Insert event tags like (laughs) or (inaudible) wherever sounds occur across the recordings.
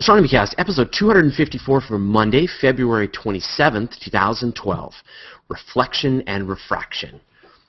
Astronomy Cast, episode 254 for Monday, February 27th, 2012. Reflection and Refraction.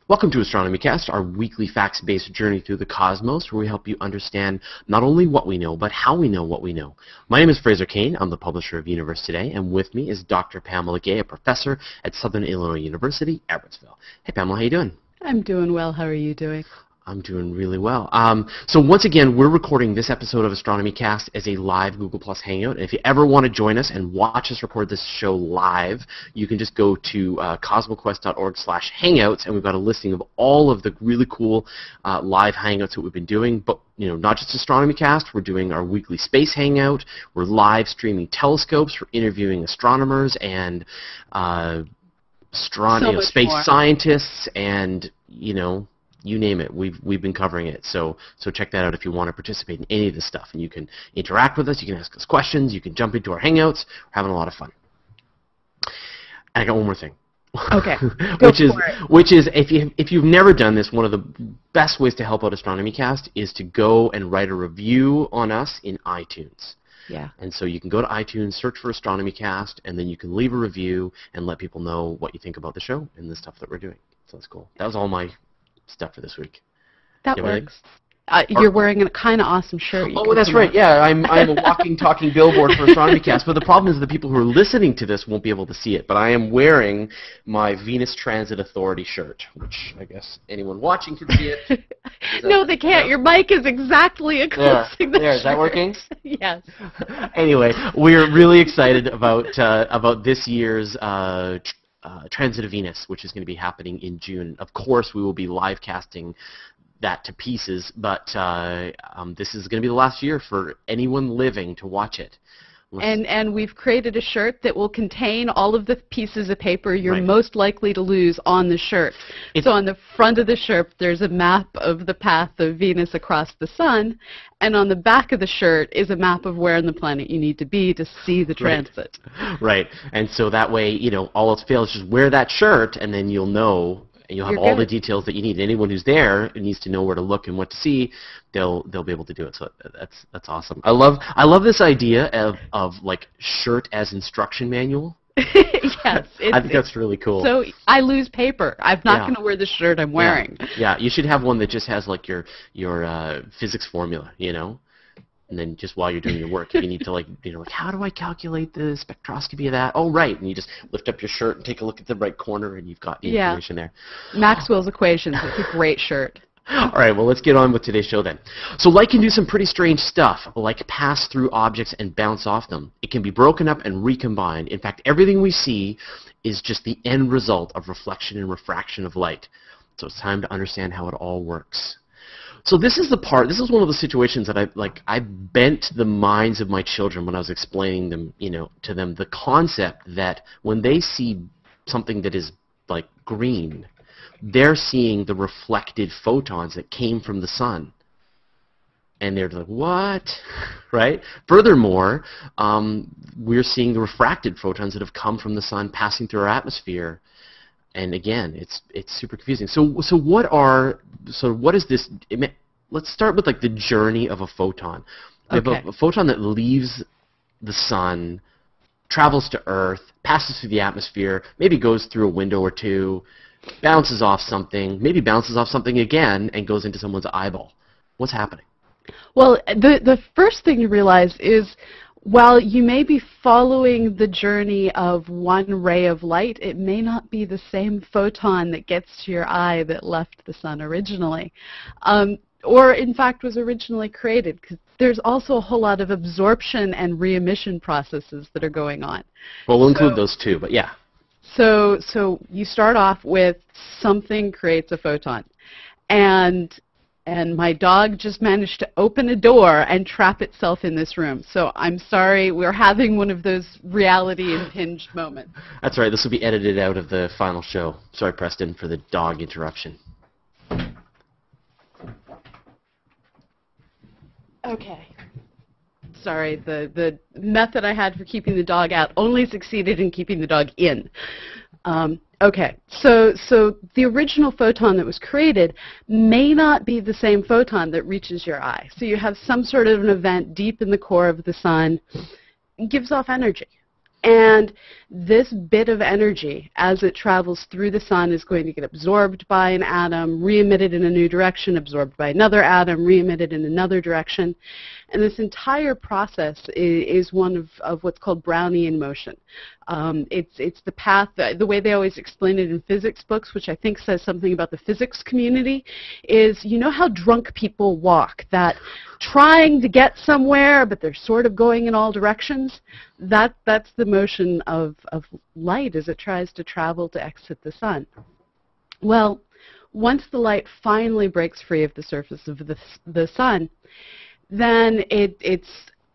Welcome to Astronomy Cast, our weekly facts-based journey through the cosmos, where we help you understand not only what we know, but how we know what we know. My name is Fraser Cain. I'm the publisher of Universe Today, and with me is Dr. Pamela Gay, a professor at Southern Illinois University, Edwardsville. Hey, Pamela, how you doing? I'm doing well. How are you doing? I'm doing really well. Um, so once again, we're recording this episode of Astronomy Cast as a live Google Plus Hangout. And if you ever want to join us and watch us record this show live, you can just go to uh, cosmoquest.org slash hangouts, and we've got a listing of all of the really cool uh, live hangouts that we've been doing. But you know, not just Astronomy Cast, we're doing our weekly space hangout. We're live streaming telescopes. We're interviewing astronomers and uh, astron- So you know, space more. scientists and you know you name it, we've we've been covering it. So so check that out if you want to participate in any of this stuff, and you can interact with us. You can ask us questions. You can jump into our hangouts. We're having a lot of fun. And I got one more thing. Okay, (laughs) go which is it. which is if you if you've never done this, one of the best ways to help out Astronomy Cast is to go and write a review on us in iTunes. Yeah. And so you can go to iTunes, search for Astronomy Cast, and then you can leave a review and let people know what you think about the show and the stuff that we're doing. So that's cool. That was all my stuff for this week. That you works. Uh, you're wearing a kind of awesome shirt. Oh, that's right. Yeah, I'm I'm a (laughs) walking, talking billboard for Astronomy Cast. But the problem is the people who are listening to this won't be able to see it. But I am wearing my Venus Transit Authority shirt, which I guess anyone watching can see it. (laughs) No, they can't. no? Your mic is exactly There, eclipsing the there. Is that shirt. working? (laughs) yes. anyway, we're really excited about uh, about this year's uh, uh, Transit of Venus, which is going to be happening in June. Of course, we will be live casting that to pieces, but uh, um, this is going to be the last year for anyone living to watch it. And and we've created a shirt that will contain all of the pieces of paper you're Right. most likely to lose on the shirt. It's- so on the front of the shirt, there's a map of the path of Venus across the sun, and on the back of the shirt is a map of where on the planet you need to be to see the transit. right, and so that way, you know, all else fails, is just wear that shirt, and then you'll know. And You'll have You're all the details that you need. Anyone who's there needs to know where to look and what to see, they'll they'll be able to do it. So that's that's awesome. I love I love this idea of of like shirt as instruction manual. (laughs) yes, (laughs) I think that's really cool. So I lose paper. I'm not Yeah. going to wear the shirt I'm Yeah. wearing. Yeah. you should have one that just has like your your uh, physics formula, you know, and then just while you're doing your work, you need to like you know like how do I calculate the spectroscopy of that? Oh right, and you just lift up your shirt and take a look at the right corner, and you've got the Yeah. information there. Maxwell's equations. It's a great shirt. (laughs) All right, well, let's get on with today's show then. So light can do some pretty strange stuff, like pass through objects and bounce off them. It can be broken up and recombined. In fact, everything we see is just the end result of reflection and refraction of light. So it's time to understand how it all works. So this is the part. This is one of the situations that I like. I bent the minds of my children when I was explaining them, you know, to them the concept that when they see something that is like green, they're seeing the reflected photons that came from the sun. And they're like, what? (laughs) Right? Furthermore, um, we're seeing the refracted photons that have come from the sun passing through our atmosphere. And again, it's it's super confusing. So so what are so what is this? Let's start with like the journey of a photon. We have Okay. a, a photon that leaves the sun, travels to Earth, passes through the atmosphere, maybe goes through a window or two, bounces off something, maybe bounces off something again, and goes into someone's eyeball. What's happening? Well, the the first thing you realize is while you may be following the journey of one ray of light, it may not be the same photon that gets to your eye that left the sun originally. Um, or in fact was originally created because there's also a whole lot of absorption and re-emission processes that are going on. Well, we'll include those too, but yeah. So, so you start off with something creates a photon, and and my dog just managed to open a door and trap itself in this room. So I'm sorry, we're having one of those reality impinged moments. That's all right. This will be edited out of the final show. Sorry, Preston, for the dog interruption. Okay. Sorry, the the method I had for keeping the dog out only succeeded in keeping the dog in. Um, Okay, so so the original photon that was created may not be the same photon that reaches your eye. So you have some sort of an event deep in the core of the sun, gives off energy. And this bit of energy, as it travels through the sun, is going to get absorbed by an atom, re-emitted in a new direction, absorbed by another atom, re-emitted in another direction. And this entire process is, is one of, of, what's called Brownian motion. Um, it's, it's the path, the way they always explain it in physics books, which I think says something about the physics community, is you know how drunk people walk, that trying to get somewhere, but they're sort of going in all directions? That, that's the motion of, of light as it tries to travel to exit the sun. Well, once the light finally breaks free of the surface of the, the sun, then it, it's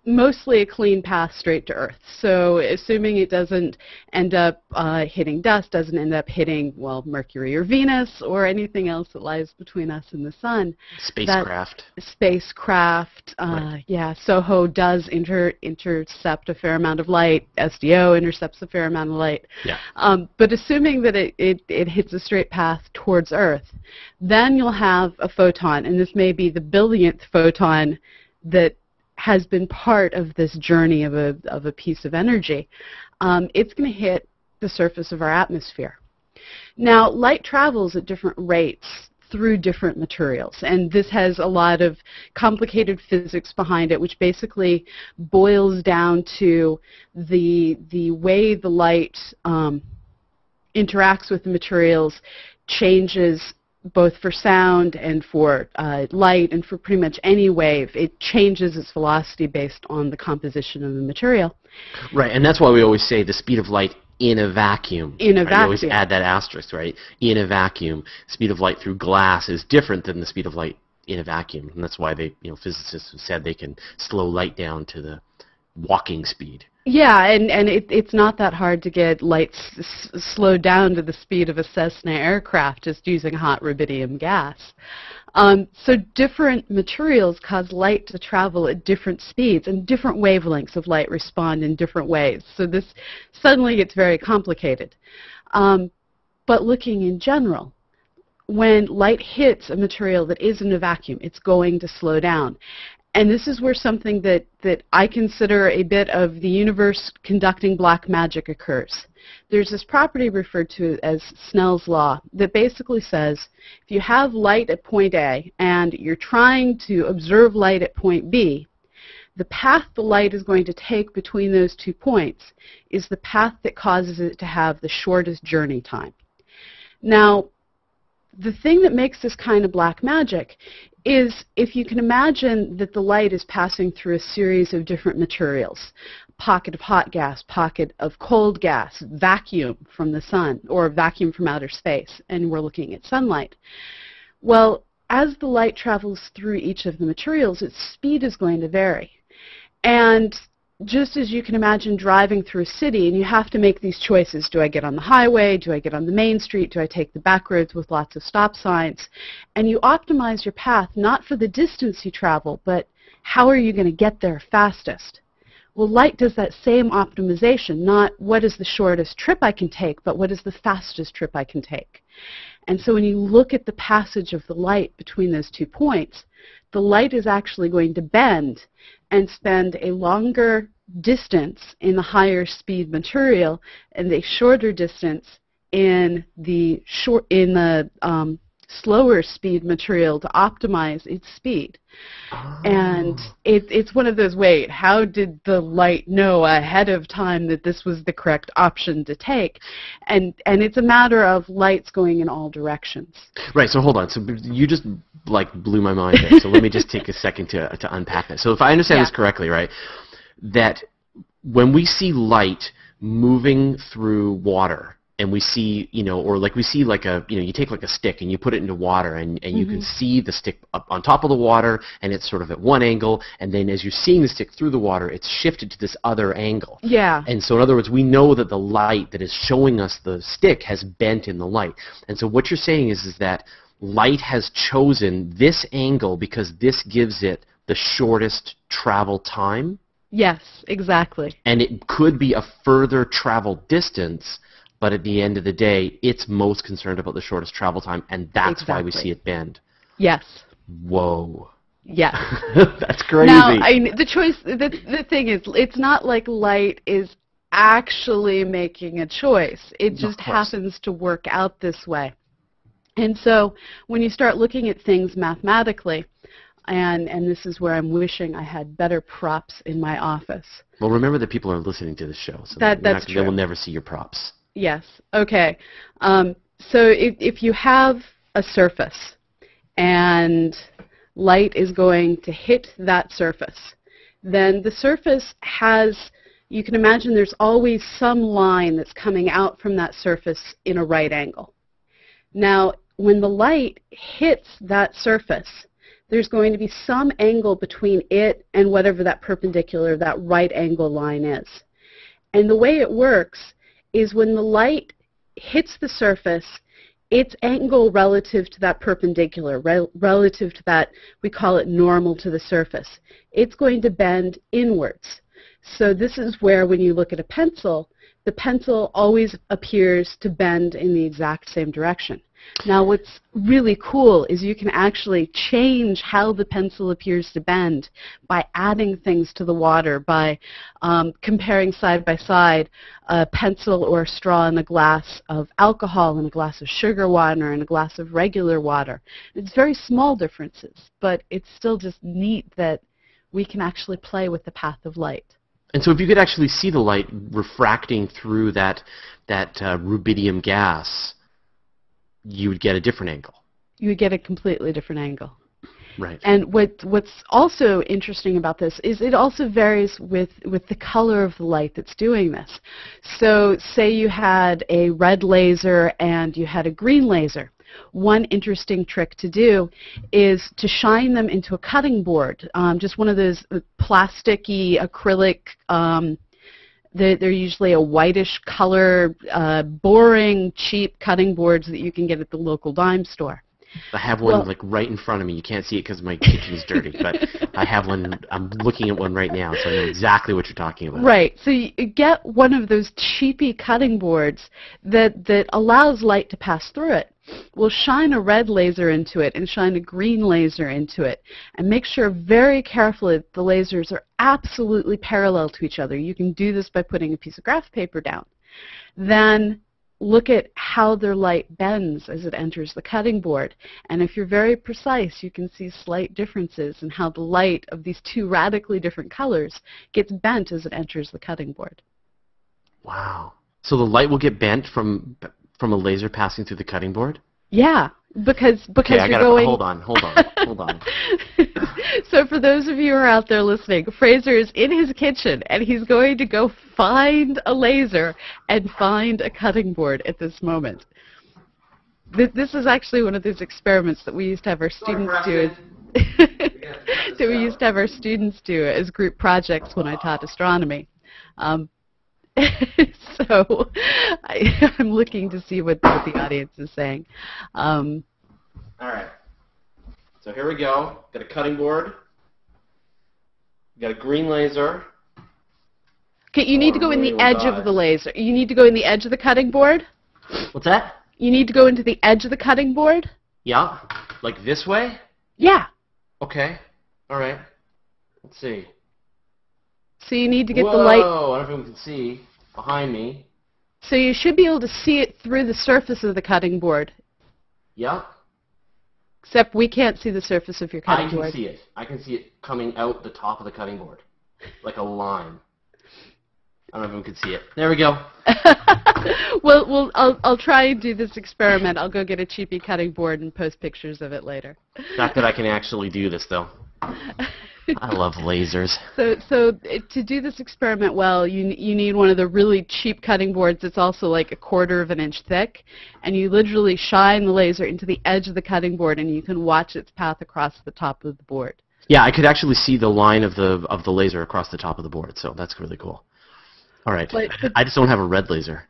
mostly a clean path straight to Earth. So assuming it doesn't end up uh, hitting dust, doesn't end up hitting, well, Mercury or Venus or anything else that lies between us and the sun. Spacecraft. spacecraft, uh, right. yeah. SOHO does inter- intercept a fair amount of light. SDO intercepts a fair amount of light. Yeah. Um, but assuming that it, it, it hits a straight path towards Earth, then you'll have a photon, and this may be the billionth photon that has been part of this journey of a, of a piece of energy, um, it's going to hit the surface of our atmosphere. Now, light travels at different rates through different materials. And this has a lot of complicated physics behind it, which basically boils down to the, the way the light um, interacts with the materials changes both for sound and for uh, light and for pretty much any wave, it changes its velocity based on the composition of the material. Right, and that's why we always say the speed of light in a vacuum. In a right? vacuum. We always add that asterisk, right? In a vacuum, speed of light through glass is different than the speed of light in a vacuum, and that's why they, you know, physicists have said they can slow light down to the walking speed. Yeah, and, and it, it's not that hard to get light s- slowed down to the speed of a Cessna aircraft just using hot rubidium gas. Um, so different materials cause light to travel at different speeds, and different wavelengths of light respond in different ways. So this suddenly gets very complicated. Um, but looking in general, when light hits a material that is in a vacuum, it's going to slow down and this is where something that, that I consider a bit of the universe conducting black magic occurs. There's this property referred to as Snell's law that basically says if you have light at point A and you're trying to observe light at point B, the path the light is going to take between those two points is the path that causes it to have the shortest journey time. Now, the thing that makes this kind of black magic is if you can imagine that the light is passing through a series of different materials, pocket of hot gas, pocket of cold gas, vacuum from the sun, or vacuum from outer space, and we're looking at sunlight. Well, as the light travels through each of the materials, its speed is going to vary. And just as you can imagine driving through a city and you have to make these choices. Do I get on the highway? Do I get on the main street? Do I take the back roads with lots of stop signs? And you optimize your path not for the distance you travel, but how are you going to get there fastest? Well, light does that same optimization, not what is the shortest trip I can take, but what is the fastest trip I can take. And so when you look at the passage of the light between those two points, the light is actually going to bend and spend a longer distance in the higher speed material and a shorter distance in the short in the um, slower speed material to optimize its speed. Oh. And it, it's one of those, wait, how did the light know ahead of time that this was the correct option to take? And, and it's a matter of lights going in all directions. Right, so hold on. So you just like blew my mind there. So let me just take a second to, to unpack that. So if I understand yeah. this correctly, right, that when we see light moving through water, and we see, you know, or like we see like a, you know, you take like a stick and you put it into water and, and mm-hmm. you can mm-hmm. see the stick up on top of the water and it's sort of at one angle and then as you're seeing the stick through the water, it's shifted to this other angle. Yeah. And so in other words, we know that the light that is showing us the stick has bent in the light. And so what you're saying is, is that light has chosen this angle because this gives it the shortest travel time? Yes, exactly. And it could be a further travel distance but at the end of the day, it's most concerned about the shortest travel time, and that's why we see it bend. Yes. Whoa. Yes. (laughs) that's crazy. Now, I the choice, the, the thing is, it's not like light is actually making a choice. It just happens to work out this way. And so when you start looking at things mathematically, and, and this is where I'm wishing I had better props in my office. well, remember that people are listening to the show, so That- that's not, they will never see your props. Yes. Okay. Um, so if, if you have a surface and light is going to hit that surface, then the surface has, you can imagine there's always some line that's coming out from that surface in a right angle. Now, when the light hits that surface, there's going to be some angle between it and whatever that perpendicular, that right angle line is. And the way it works is when the light hits the surface, its angle relative to that perpendicular, rel- relative to that, we call it normal to the surface, it's going to bend inwards. So this is where when you look at a pencil, the pencil always appears to bend in the exact same direction. Now what's really cool is you can actually change how the pencil appears to bend by adding things to the water, by um, comparing side by side a pencil or a straw in a glass of alcohol and a glass of sugar water and a glass of regular water. It's very small differences, but it's still just neat that we can actually play with the path of light. And so if you could actually see the light refracting through that, that uh, rubidium gas, you would get a different angle. You would get a completely different angle. Right. And what what's also interesting about this is it also varies with with the color of the light that's doing this. So say you had a red laser and you had a green laser. One interesting trick to do is to shine them into a cutting board, um, just one of those uh, plasticky acrylic. Um, they're, they're usually a whitish color, uh, boring, cheap cutting boards that you can get at the local dime store. I have one Well- like right in front of me. You can't see it because my kitchen is dirty, but I have one. I'm looking at one right now, so I know exactly what you're talking about. Right. So you you get one of those cheapy cutting boards that, that allows light to pass through it. We'll shine a red laser into it and shine a green laser into it and make sure very carefully that the lasers are absolutely parallel to each other. You can do this by putting a piece of graph paper down. Then look at how their light bends as it enters the cutting board. And if you're very precise, you can see slight differences in how the light of these two radically different colors gets bent as it enters the cutting board. Wow. So the light will get bent from from a laser passing through the cutting board. Yeah, because because Okay, you're gotta going. hold on, hold on, hold on. (laughs) so for those of you who are out there listening, Fraser is in his kitchen and he's going to go find a laser and find a cutting board at this moment. This, this is actually one of those experiments that we used to have our students do. As, (laughs) that we used to have our students do as group projects when I taught astronomy. Um, (laughs) so I, (laughs) I'm looking to see what, what the audience is saying. Um, All right. So here we go. Got a cutting board. Got a green laser. Okay, you need to go in the edge will of the laser. You need to go in the edge of the cutting board. What's that? You need to go into the edge of the cutting board. Yeah. Like this way? Yeah. Okay. All right. Let's see. So you need to get Whoa, the light. I don't know if anyone can see behind me. So you should be able to see it through the surface of the cutting board. Yeah. Except we can't see the surface of your cutting board. I can board. see it. I can see it coming out the top of the cutting board, like a line. I don't know if anyone can see it. There we go. (laughs) well, well, I'll I'll try and do this experiment. I'll go get a cheapy cutting board and post pictures of it later. The fact that I can actually do this, though. (laughs) I love lasers. (laughs) So, so uh, to do this experiment well, you you need one of the really cheap cutting boards that's also like a quarter of an inch thick, and you literally shine the laser into the edge of the cutting board, and you can watch its path across the top of the board. Yeah, I could actually see the line of the of the laser across the top of the board, so that's really cool. All right. But- but- I just don't have a red laser.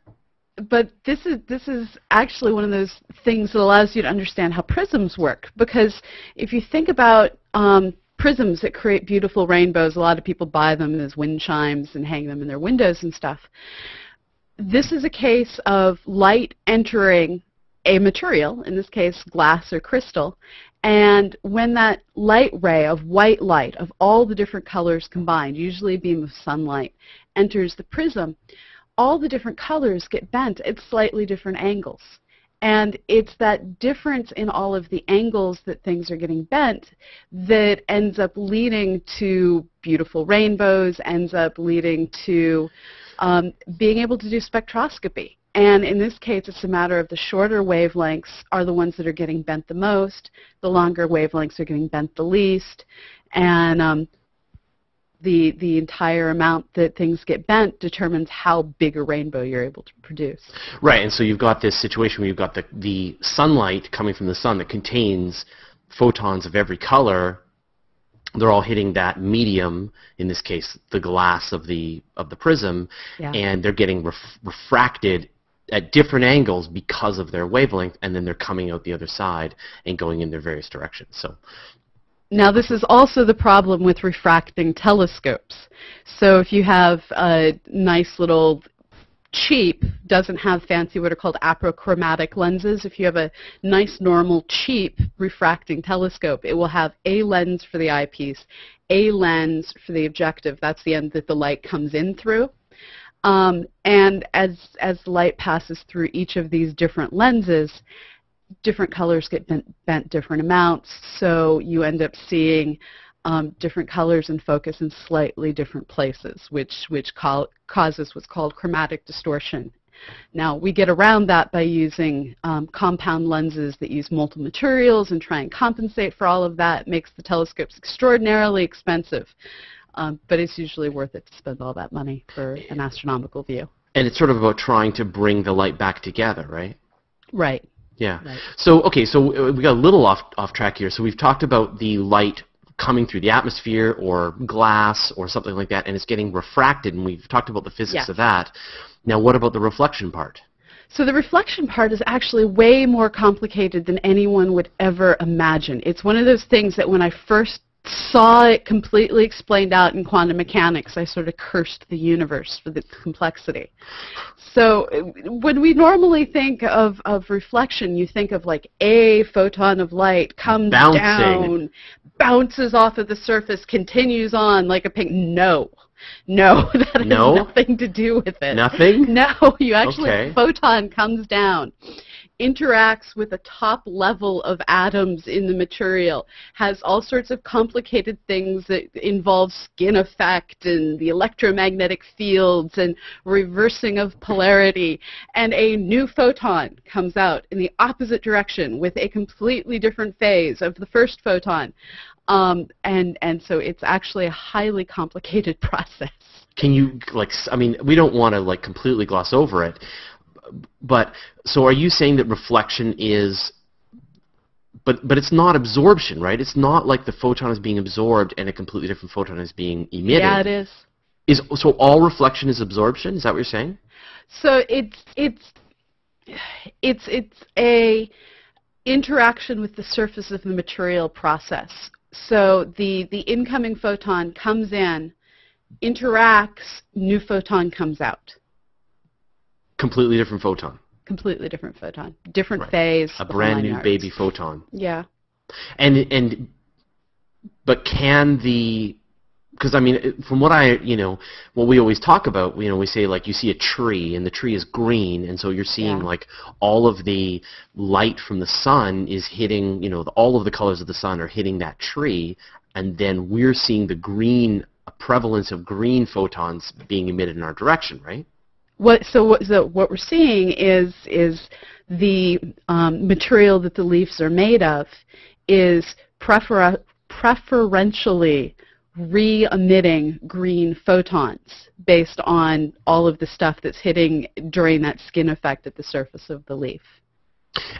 But this is this is actually one of those things that allows you to understand how prisms work. Because if you think about um, prisms that create beautiful rainbows, a lot of people buy them as wind chimes and hang them in their windows and stuff. this is a case of light entering a material, in this case glass or crystal, and when that light ray of white light of all the different colors combined, usually a beam of sunlight, enters the prism, all the different colors get bent at slightly different angles. And it's that difference in all of the angles that things are getting bent that ends up leading to beautiful rainbows, ends up leading to um, being able to do spectroscopy. And in this case, it's a matter of the shorter wavelengths are the ones that are getting bent the most, the longer wavelengths are getting bent the least, and um, the, the entire amount that things get bent determines how big a rainbow you're able to produce. Right, and so you've got this situation where you've got the, the sunlight coming from the sun that contains photons of every color they're all hitting that medium, in this case, the glass of the of the prism, yeah. and they're getting ref- refracted at different angles because of their wavelength, and then they're coming out the other side and going in their various directions. So. Now this is also the problem with refracting telescopes. So if you have a nice little cheap doesn't have fancy what are called apochromatic lenses. If you have a nice normal cheap refracting telescope, it will have a lens for the eyepiece, a lens for the objective. That's the end that the light comes in through. Um, and as as light passes through each of these different lenses, different colors get bent, bent different amounts. So you end up seeing um, different colors and focus in slightly different places, which, which causes what's called chromatic distortion. Now, we get around that by using um, compound lenses that use multiple materials and try and compensate for all of that. It makes the telescopes extraordinarily expensive, um, but it's usually worth it to spend all that money for an astronomical view. And it's sort of about trying to bring the light back together, right? Right. Yeah. Right. So okay, so uh, we got a little off off track here. So we've talked about the light coming through the atmosphere or glass or something like that, and it's getting refracted, and we've talked about the physics of that. Now, what about the reflection part? So the reflection part is actually way more complicated than anyone would ever imagine. It's one of those things that when I first saw it completely explained out in quantum mechanics, I sort of cursed the universe for the complexity. So when we normally think of, of reflection, you think of like a photon of light comes Bouncing. down, bounces off of the surface, continues on like a pink. No. No, (laughs) that no? has nothing to do with it. Nothing? No, you actually, okay. photon comes down interacts with a top level of atoms in the material, has all sorts of complicated things that involve skin effect and the electromagnetic fields and reversing of polarity, and a new photon comes out in the opposite direction with a completely different phase of the first photon. Um, and, and so it's actually a highly complicated (laughs) process. Can you, like, I mean, we don't want to, like, completely gloss over it, but so are you saying that reflection is but but it's not absorption, right? It's not like the photon is being absorbed and a completely different photon is being emitted. Yeah, it is. Is so all reflection is absorption? Is that what you're saying? So it's it's it's it's a interaction with the surface of the material process. So the the incoming photon comes in, interacts, new photon comes out. Completely different photon. Completely different photon. Different right. phase. A brand new yards. baby photon. Yeah. And and but can the because I mean, from what I, you know, what we always talk about, you know, we say like you see a tree and the tree is green, and so you're seeing yeah. like all of the light from the sun is hitting, you know, the, all of the colors of the sun are hitting that tree, and then we're seeing the green a prevalence of green photons being emitted in our direction, right? What so what so what we're seeing is is the um, material that the leaves are made of is prefer- preferentially re-emitting green photons based on all of the stuff that's hitting during that skin effect at the surface of the leaf.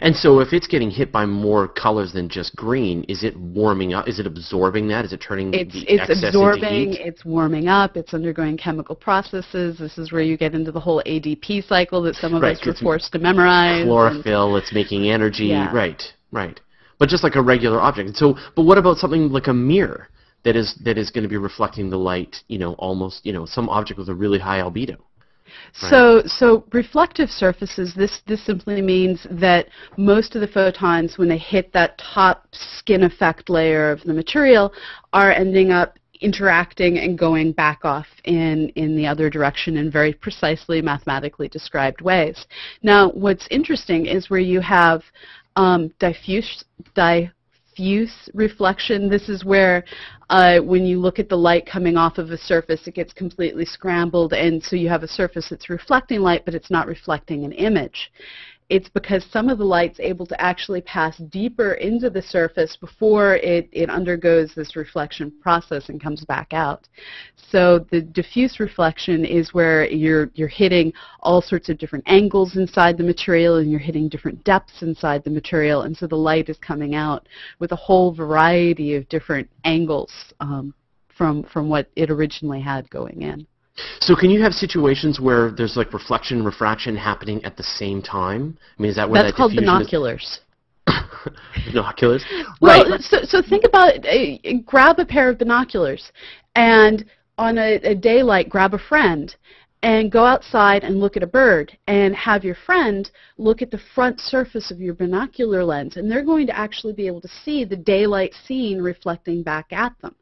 And so if it's getting hit by more colors than just green, is it warming up? Is it absorbing that? Is it turning it's, the it's excess absorbing, into heat? it's warming up, it's undergoing chemical processes. This is where you get into the whole ADP cycle that some of right, us were forced to memorize. Chlorophyll, it's making energy. Yeah. Right, right. But just like a regular object. So, but what about something like a mirror that is that is going to be reflecting the light, you know, almost, you know, some object with a really high albedo? So, so reflective surfaces, this, this simply means that most of the photons, when they hit that top skin effect layer of the material, are ending up interacting and going back off in, in the other direction in very precisely mathematically described ways. Now, what's interesting is where you have um, diffuse, diffuse reflection. This is where uh, when you look at the light coming off of a surface, it gets completely scrambled, and so you have a surface that's reflecting light, but it's not reflecting an image it's because some of the light's able to actually pass deeper into the surface before it, it undergoes this reflection process and comes back out. So the diffuse reflection is where you're, you're hitting all sorts of different angles inside the material and you're hitting different depths inside the material and so the light is coming out with a whole variety of different angles um, from, from what it originally had going in. So can you have situations where there's like reflection and refraction happening at the same time? I mean, is that where That's that called binoculars. (laughs) binoculars? Well, right. so, so think about. Uh, grab a pair of binoculars and on a, a daylight grab a friend and go outside and look at a bird and have your friend look at the front surface of your binocular lens and they're going to actually be able to see the daylight scene reflecting back at them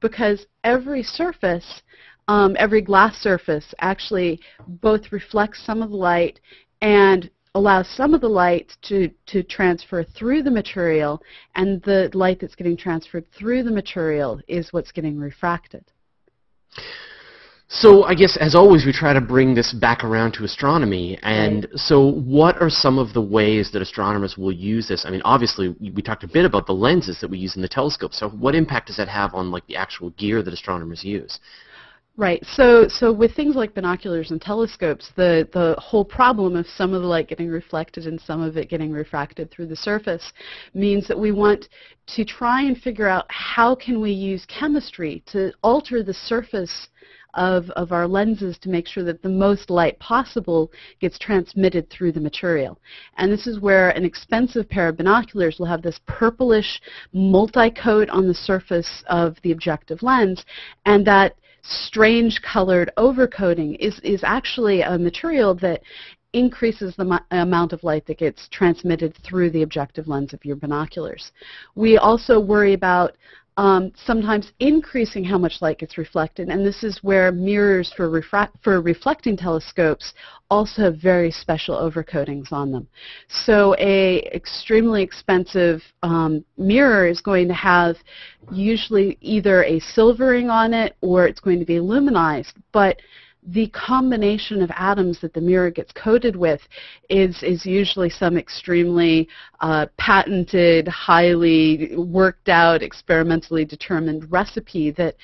because every surface um, every glass surface actually both reflects some of the light and allows some of the light to, to transfer through the material, and the light that's getting transferred through the material is what's getting refracted. So I guess, as always, we try to bring this back around to astronomy. And right. so what are some of the ways that astronomers will use this? I mean, obviously, we talked a bit about the lenses that we use in the telescope. So what impact does that have on like the actual gear that astronomers use? Right. So, so with things like binoculars and telescopes, the, the whole problem of some of the light getting reflected and some of it getting refracted through the surface means that we want to try and figure out how can we use chemistry to alter the surface of, of our lenses to make sure that the most light possible gets transmitted through the material. And this is where an expensive pair of binoculars will have this purplish multi-coat on the surface of the objective lens, and that strange colored overcoating is, is actually a material that increases the amount of light that gets transmitted through the objective lens of your binoculars. We also worry about um, sometimes increasing how much light gets reflected, and this is where mirrors for, refra- for reflecting telescopes also have very special overcoatings on them. So a extremely expensive um, mirror is going to have usually either a silvering on it or it's going to be aluminized, but the combination of atoms that the mirror gets coated with is, is usually some extremely uh, patented, highly worked out, experimentally determined recipe that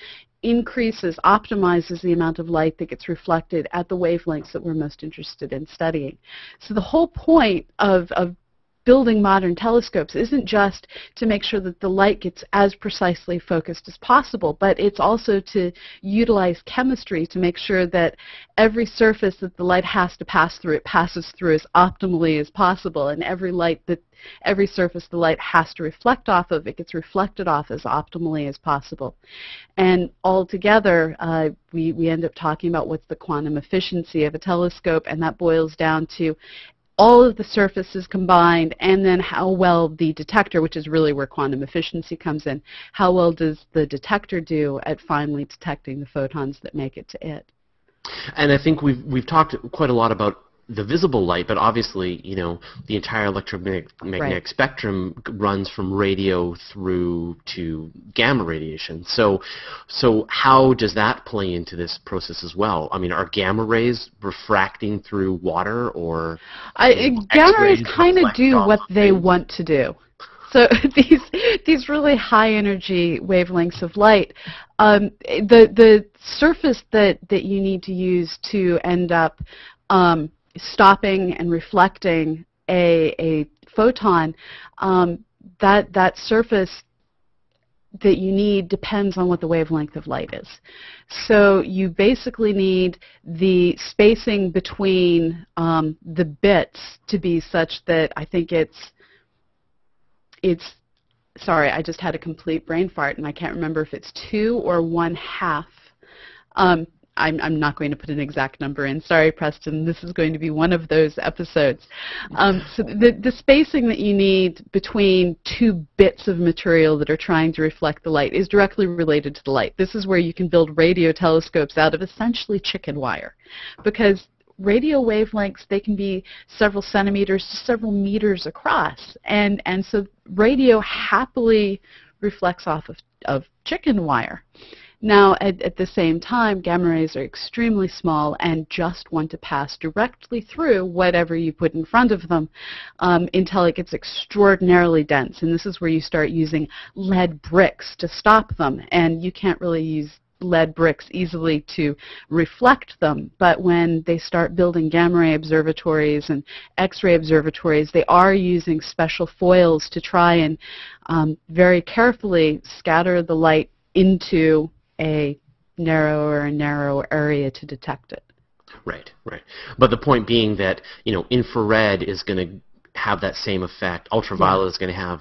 increases, optimizes the amount of light that gets reflected at the wavelengths that we're most interested in studying. So the whole point of, of building modern telescopes isn't just to make sure that the light gets as precisely focused as possible, but it's also to utilize chemistry to make sure that every surface that the light has to pass through, it passes through as optimally as possible, and every light that every surface the light has to reflect off of, it gets reflected off as optimally as possible. And altogether, uh, we, we end up talking about what's the quantum efficiency of a telescope, and that boils down to all of the surfaces combined, and then how well the detector, which is really where quantum efficiency comes in, how well does the detector do at finally detecting the photons that make it to it. And I think we've we've talked quite a lot about the visible light, but obviously, you know, the entire electromagnetic right. spectrum runs from radio through to gamma radiation. So, so how does that play into this process as well? I mean, are gamma rays refracting through water, or I, you know, gamma rays kind of do what they things? want to do. So (laughs) these these really high energy wavelengths of light, um, the the surface that that you need to use to end up um, stopping and reflecting a, a photon, um, that, that surface that you need depends on what the wavelength of light is. So you basically need the spacing between um, the bits to be such that I think it's it's sorry, I just had a complete brain fart and I can't remember if it's two or one half. Um, I'm, I'm not going to put an exact number in. Sorry, Preston. This is going to be one of those episodes. Um, so the, the spacing that you need between two bits of material that are trying to reflect the light is directly related to the light. This is where you can build radio telescopes out of essentially chicken wire because radio wavelengths they can be several centimeters to several meters across and and so radio happily reflects off of, of chicken wire now, at, at, the same time, gamma rays are extremely small and just want to pass directly through whatever you put in front of them um, until it gets extraordinarily dense. And this is where you start using lead bricks to stop them. And you can't really use lead bricks easily to reflect them. But when they start building gamma ray observatories and X-ray observatories, they are using special foils to try and um, very carefully scatter the light into a narrower and narrower area to detect it. Right, right. But the point being that, you know, infrared is going to have that same effect. Ultraviolet yeah. is going to have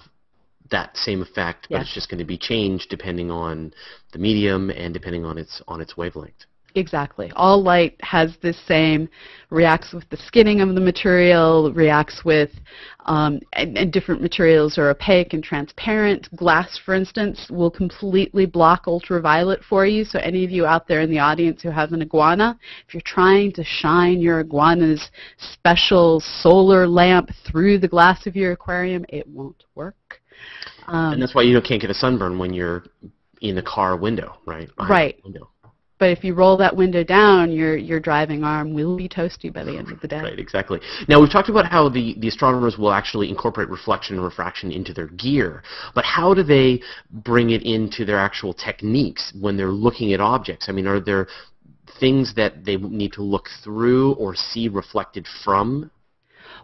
that same effect, but it's just going to be changed depending on the medium and depending on its on its wavelength. Exactly. All light has this same, reacts with the skinning of the material, reacts with, um, and, and, different materials are opaque and transparent. Glass, for instance, will completely block ultraviolet for you. So any of you out there in the audience who have an iguana, if you're trying to shine your iguana's special solar lamp through the glass of your aquarium, it won't work. Um, and that's why you can't get a sunburn when you're in the car window, right? Behind right. Window. But if you roll that window down, your your driving arm will be toasty by the end of the day. Right, exactly. Now we've talked about how the, the astronomers will actually incorporate reflection and refraction into their gear, but how do they bring it into their actual techniques when they're looking at objects? I mean, are there things that they need to look through or see reflected from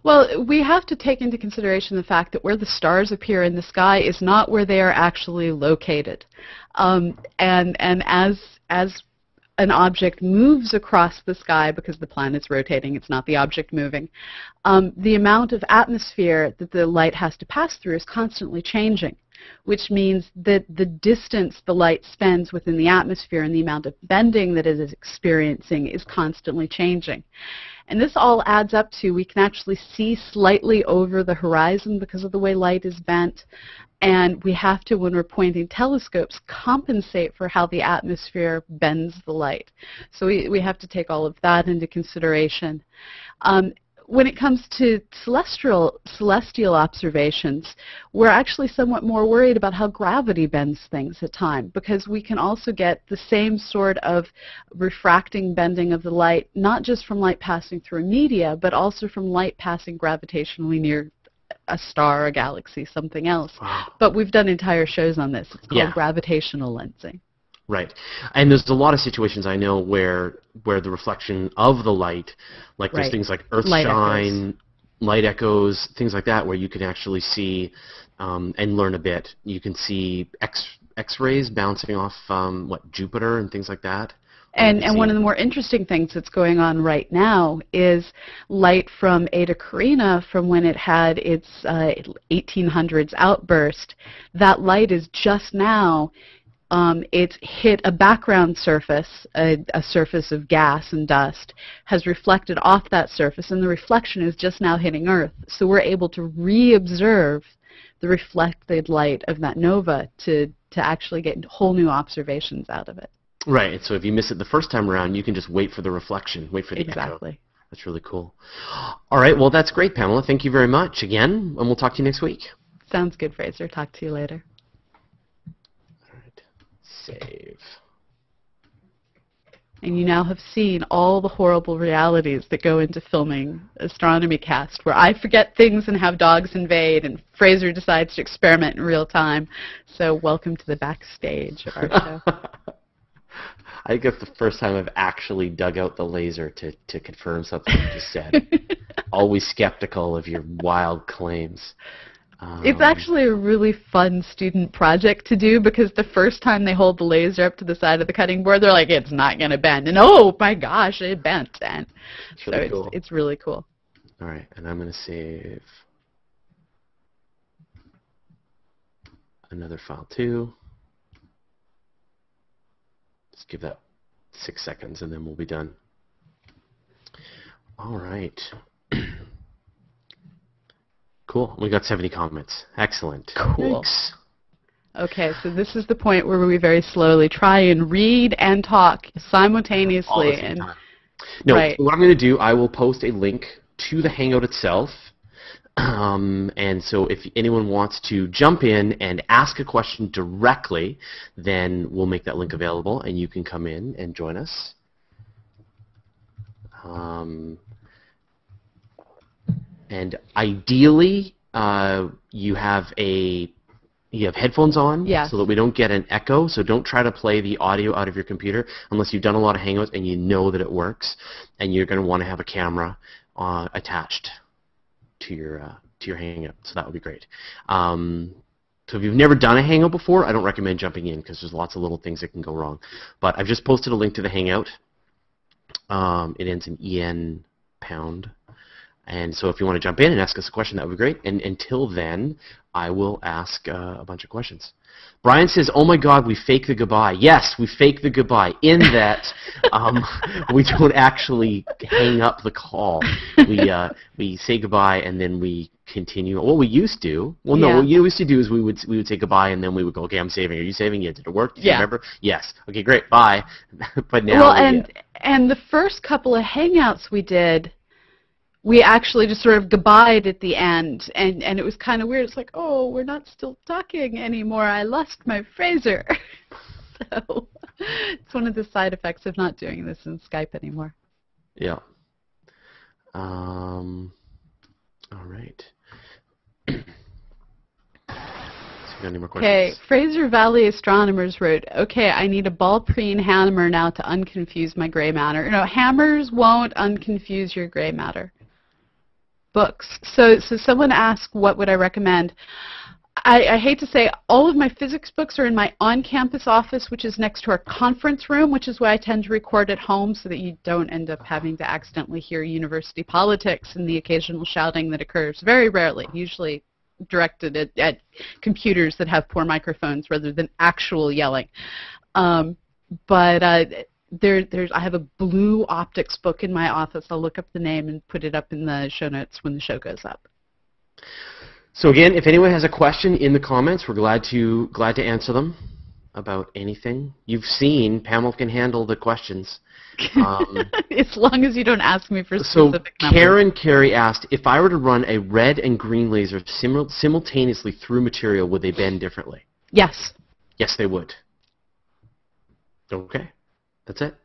well, we have to take into consideration the fact that where the stars appear in the sky is not where they are actually located. Um, and and as as an object moves across the sky because the planet's rotating, it's not the object moving, um, the amount of atmosphere that the light has to pass through is constantly changing, which means that the distance the light spends within the atmosphere and the amount of bending that it is experiencing is constantly changing. And this all adds up to we can actually see slightly over the horizon because of the way light is bent. And we have to, when we're pointing telescopes, compensate for how the atmosphere bends the light. So we, we have to take all of that into consideration. Um, when it comes to celestial, celestial observations, we're actually somewhat more worried about how gravity bends things at time because we can also get the same sort of refracting bending of the light, not just from light passing through a media, but also from light passing gravitationally near a star, a galaxy, something else. Wow. But we've done entire shows on this. It's called yeah. gravitational lensing. Right. And there's a lot of situations I know where where the reflection of the light, like there's things like earth light shine, echoes. light echoes, things like that, where you can actually see um, and learn a bit. You can see X X-rays bouncing off um, what Jupiter and things like that. And, and one of the more interesting things that's going on right now is light from Eta Carinae from when it had its uh, 1800s outburst. That light is just now, um, it's hit a background surface, a, a surface of gas and dust, has reflected off that surface, and the reflection is just now hitting Earth. So we're able to re-observe the reflected light of that nova to, to actually get whole new observations out of it. Right. So if you miss it the first time around, you can just wait for the reflection, wait for the exactly. echo. That's really cool. All right. Well, that's great, Pamela. Thank you very much again, and we'll talk to you next week. Sounds good, Fraser. Talk to you later. All right. Save. And you now have seen all the horrible realities that go into filming Astronomy Cast, where I forget things and have dogs invade, and Fraser decides to experiment in real time. So welcome to the backstage of our show. I think it's the first time I've actually dug out the laser to, to confirm something you just said. (laughs) Always skeptical of your wild claims. Um, it's actually a really fun student project to do because the first time they hold the laser up to the side of the cutting board, they're like, it's not going to bend. And oh my gosh, it bent. And it's really so cool. it's, it's really cool. All right, and I'm going to save another file too. Let's give that six seconds, and then we'll be done. All right. (clears throat) cool. We got 70 comments. Excellent. Cool. Thanks. Okay, so this is the point where we very slowly try and read and talk All simultaneously. the same And time. No, Right. what I'm going to do, I will post a link to the Hangout itself. Um, and so if anyone wants to jump in and ask a question directly, then we'll make that link available and you can come in and join us. Um, and ideally, uh, you have a you have headphones on Yes. so that we don't get an echo. So don't try to play the audio out of your computer unless you've done a lot of Hangouts and you know that it works. And you're going to want to have a camera uh, attached to your uh, to your Hangout. So that would be great. Um, so if you've never done a Hangout before, I don't recommend jumping in because there's lots of little things that can go wrong. But I've just posted a link to the Hangout. Um, it ends in en pound. And so if you want to jump in and ask us a question, that would be great. And until then, I will ask uh, a bunch of questions. Brian says, "Oh my God, we fake the goodbye." Yes, we fake the goodbye. In (laughs) that, um, we don't actually hang up the call. We uh, we say goodbye and then we continue. What we used to, well, no, Yeah. what we used to do is we would we would say goodbye and then we would go, "Okay, I'm saving. Are you saving? Yeah, did it work? Did you Yeah. remember? Yes. Okay, great. Bye." (laughs) but now, well, we, uh, and and the first couple of hangouts we did, we actually just sort of goodbyed at the end, and and it was kind of weird. It's like, oh, we're not still talking anymore. I lost my Fraser. (laughs) so it's one of the side effects of not doing this in Skype anymore. Yeah. Um, all right. (clears throat) so you got any more questions? Okay, Fraser Valley Astronomers wrote, okay, I need a ball preen hammer now to unconfuse my gray matter. No, hammers won't unconfuse your gray matter. Books. So, so someone asked, what would I recommend? I, I hate to say, all of my physics books are in my on-campus office, which is next to our conference room, which is why I tend to record at home so that you don't end up having to accidentally hear university politics and the occasional shouting that occurs. Very rarely, usually directed at, at computers that have poor microphones rather than actual yelling. Um, but uh, there, there's, I have a blue optics book in my office. I'll look up the name and put it up in the show notes when the show goes up. So again, if anyone has a question in the comments, we're glad to glad to answer them about anything. You've seen Pamela can handle the questions. Um, (laughs) as long as you don't ask me for So specific numbers. Karen Carey asked, if I were to run a red and green laser simul- simultaneously through material, would they bend differently? Yes. Yes, they would. Okay, that's it.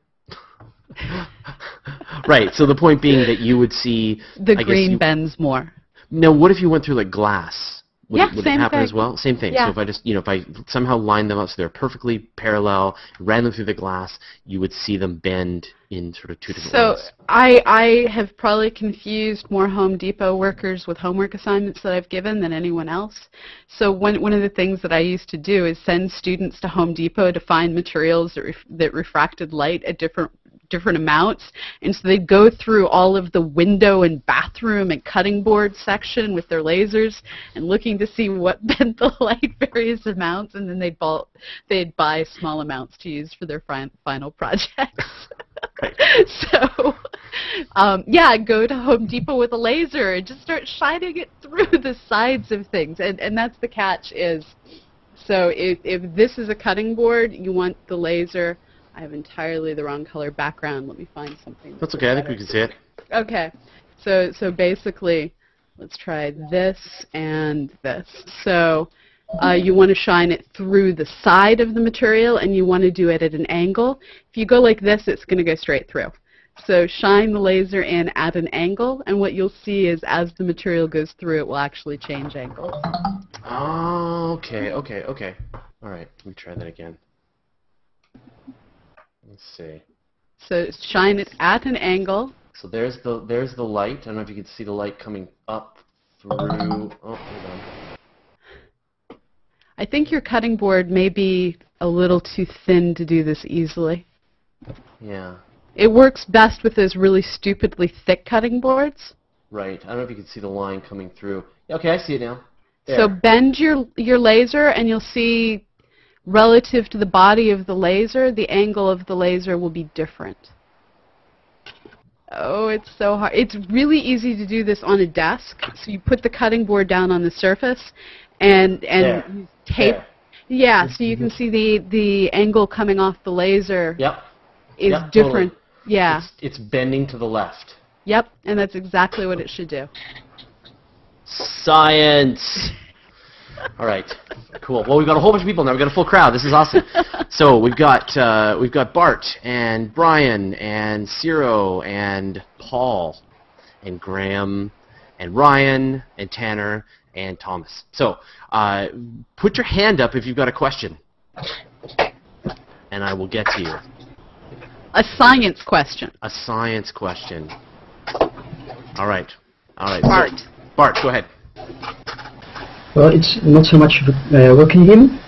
right. So the point being that you would see The I green you- bends more. Now, what if you went through like glass? Would, Yeah, would same it happen thing. as well? Same thing. Yeah. So if I just, you know, if I somehow lined them up so they're perfectly parallel, ran them through the glass, you would see them bend in sort of two different So ways. I I have probably confused more Home Depot workers with homework assignments that I've given than anyone else. So one one of the things that I used to do is send students to Home Depot to find materials that ref, that refracted light at different different amounts and so they'd go through all of the window and bathroom and cutting board section with their lasers and looking to see what (laughs) bent the light various amounts and then they'd, ball, they'd buy small amounts to use for their fin- final projects (laughs) so, um, yeah, go to Home Depot with a laser and just start shining it through the sides of things. And and that's the catch is, so if if this is a cutting board, you want the laser. I have entirely the wrong color background. Let me find something. That's okay. I think we can see it. Okay, so so basically, let's try this and this. So uh, you want to shine it through the side of the material, and you want to do it at an angle. If you go like this, it's going to go straight through. So shine the laser in at an angle, and what you'll see is as the material goes through, it will actually change angle. Oh, okay, okay, okay. All right, let me try that again. Let's see. So shine it at an angle. So there's the there's the light. I don't know if you can see the light coming up through. Oh, hold on. I think your cutting board may be a little too thin to do this easily. Yeah, It works best with those really stupidly thick cutting boards. right. I don't know if you can see the line coming through. Okay, I see it now. So bend your your laser and you'll see relative to the body of the laser, the angle of the laser will be different. Oh, it's so hard. It's really easy to do this on a desk. So you put the cutting board down on the surface and and There. tape There. yeah, so you can see the the angle coming off the laser Yep. is Yep, different. Yeah. It's, it's bending to the left. Yep, and that's exactly what it should do. Science. (laughs) All right, cool. Well, we've got a whole bunch of people now. We've got a full crowd. This is awesome. so we've got uh, we've got Bart and Brian and Ciro and Paul and Graham and Ryan and Tanner and Thomas. So uh, put your hand up if you've got a question, and I will get to you. A science question. A science question. All right. All right. Bart. Bart, go ahead. Well, it's not so much of a... Uh, well, can you hear me?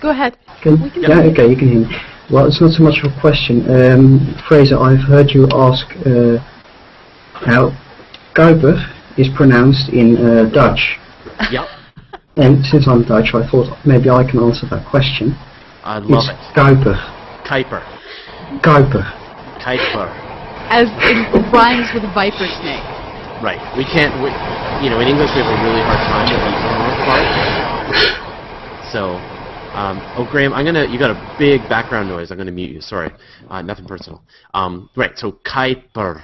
Go ahead. Can, We can yeah, hear okay, you can hear me. Well, it's not so much of a question. Um, Fraser, I've heard you ask uh, how Kuiper is pronounced in uh, Dutch. Yep. And since I'm Dutch, I thought maybe I can answer that question. I love it's it. Kuiper. Kuiper. Kuiper. Kuiper. As it rhymes with viper snake. Right. We can't. We, you know, in English we have a really hard time with the R part. (coughs) So, um, oh Graham, I'm gonna. You got a big background noise. I'm gonna mute you. Sorry. Uh, nothing personal. Um, right. So Kuiper.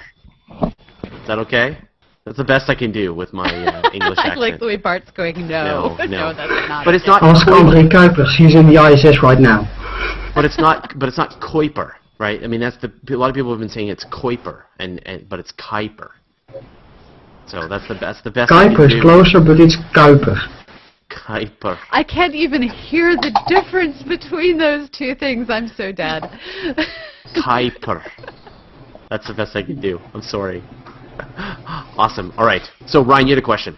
Is that okay? That's the best I can do with my uh, (laughs) English I like the way Bart's going, no. No, (laughs) no. that's not. But it's not. Ask Kuiper, André Kuipers. He's in the ISS right now. but it's not. But it's not Kuiper, right? I mean, that's the. A lot of people have been saying it's Kuiper, and, and but it's Kuiper. So that's the best. The best. I can Kuiper is closer, but it's Kuiper. Kuiper. I can't even hear the difference between those two things. I'm so dead. Kuiper. That's the best I can do. I'm sorry. awesome. All right. So Ryan, you had a question.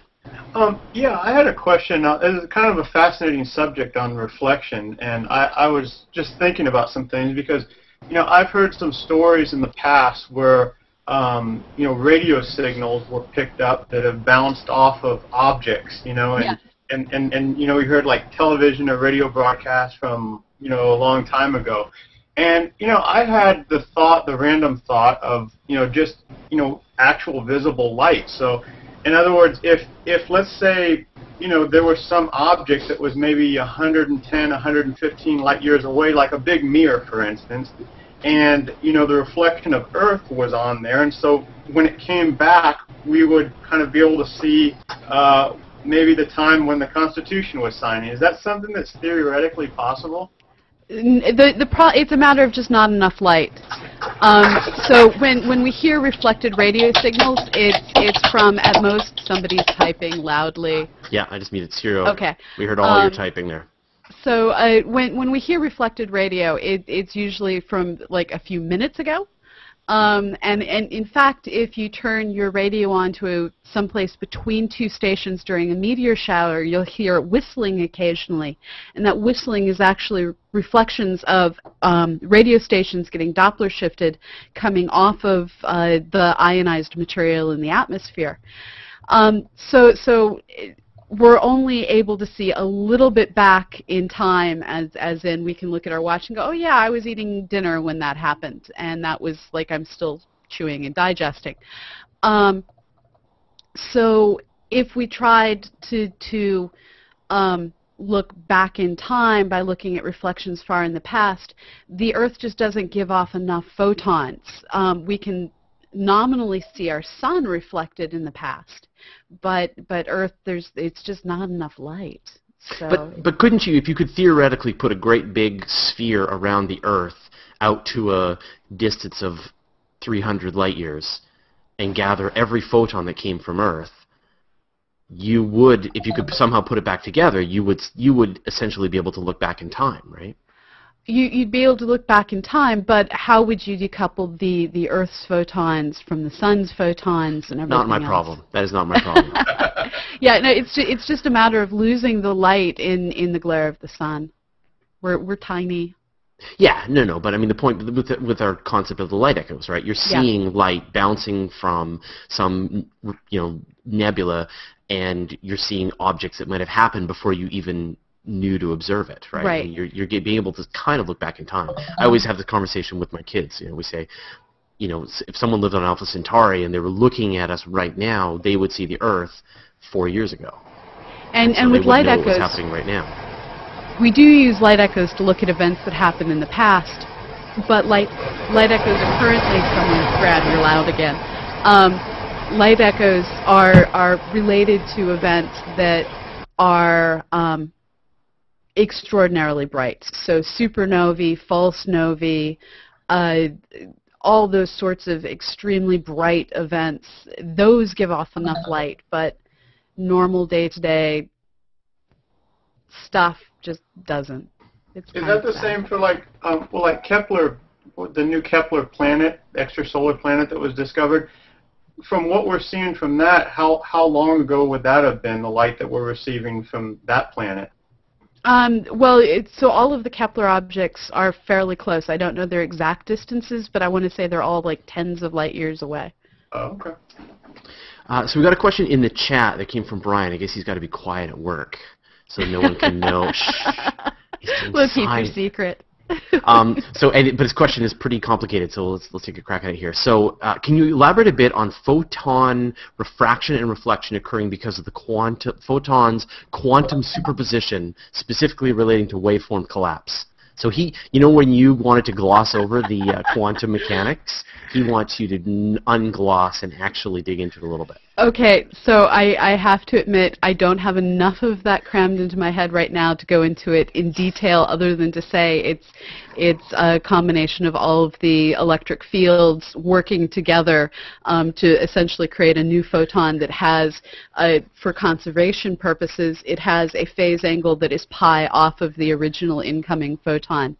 Um, yeah, I had a question. Uh, it's kind of a fascinating subject on reflection, and I, I was just thinking about some things because, you know, I've heard some stories in the past where, um, you know, radio signals were picked up that have bounced off of objects, you know, and, Yeah. and, and, and, you know, we heard like television or radio broadcasts from, you know, a long time ago. And, you know, I had the thought, the random thought of, you know, just, you know, actual visible light. So, in other words, if if let's say you know there was some object that was maybe 110, 115 light years away, like a big mirror, for instance, and you know the reflection of Earth was on there, and so when it came back, we would kind of be able to see uh, maybe the time when the Constitution was signing. Is that something that's theoretically possible? The the pro- it's a matter of just not enough light. Um, so when when we hear reflected radio signals, it's it's from at most somebody's typing loudly. Yeah, I just muted Ciro. Okay. We heard all your Um, typing there. So uh, when when we hear reflected radio, it, it's usually from like a few minutes ago. Um, and, and in fact, if you turn your radio on to someplace between two stations during a meteor shower, you'll hear whistling occasionally. And that whistling is actually reflections of um, radio stations getting Doppler shifted coming off of uh, the ionized material in the atmosphere. Um, so, so it- we're only able to see a little bit back in time, as as in we can look at our watch and go, oh yeah, I was eating dinner when that happened, and that was like I'm still chewing and digesting. Um, so if we tried to to um, look back in time by looking at reflections far in the past, the Earth just doesn't give off enough photons. Um, we can nominally see our sun reflected in the past, but but Earth, there's it's just not enough light. So But but couldn't you, if you could theoretically put a great big sphere around the Earth out to a distance of 300 light years and gather every photon that came from Earth, you would, if you could somehow put it back together, you would you would essentially be able to look back in time, right? You, you'd be able to look back in time, but how would you decouple the the Earth's photons from the sun's photons and everything? Not my else? problem. That is not my problem. (laughs) yeah, no, it's ju- it's just a matter of losing the light in in the glare of the sun. We're we're tiny. Yeah, no, no, but I mean the point with the, with our concept of the light echoes, right? You're Yeah. seeing light bouncing from some you know nebula, and you're seeing objects that might have happened before you even new to observe it, right? Right. I mean, you're you're being able to kind of look back in time. I always have the conversation with my kids. You know, we say, you know, if someone lived on Alpha Centauri and they were looking at us right now, they would see the Earth four years ago. And So and with light echoes, happening right now. we do use light echoes to look at events that happened in the past, but light light echoes are currently someone's Brad, you're loud again. Um, light echoes are are related to events that are um, extraordinarily bright. So supernovae, false novae, uh, all those sorts of extremely bright events, those give off enough light, but normal day-to-day stuff just doesn't. It's Is that the sad. same for like, um, well, like Kepler, the new Kepler planet, extrasolar planet that was discovered? From what we're seeing from that, how how long ago would that have been? The light that we're receiving from that planet? Um, well, it's, so all of the Kepler objects are fairly close. I don't know their exact distances, but I want to say they're all like tens of light years away. Oh, okay. Uh, so we got a question in the chat that came from Brian. I guess he's got to be quiet at work, so no one can know. (laughs) Shh. He's We'll keep your secret. (laughs) um, so, and, but his question is pretty complicated, so let's let's take a crack at it here. So, uh, can you elaborate a bit on photon refraction and reflection occurring because of the quantum photons quantum superposition, specifically relating to waveform collapse? So he, you know, when you wanted to gloss over the uh, quantum mechanics, he wants you to ungloss and actually dig into it a little bit. Okay, so I, I have to admit I don't have enough of that crammed into my head right now to go into it in detail other than to say it's it's a combination of all of the electric fields working together um, to essentially create a new photon that has, uh, for conservation purposes, it has a phase angle that is pi off of the original incoming photon.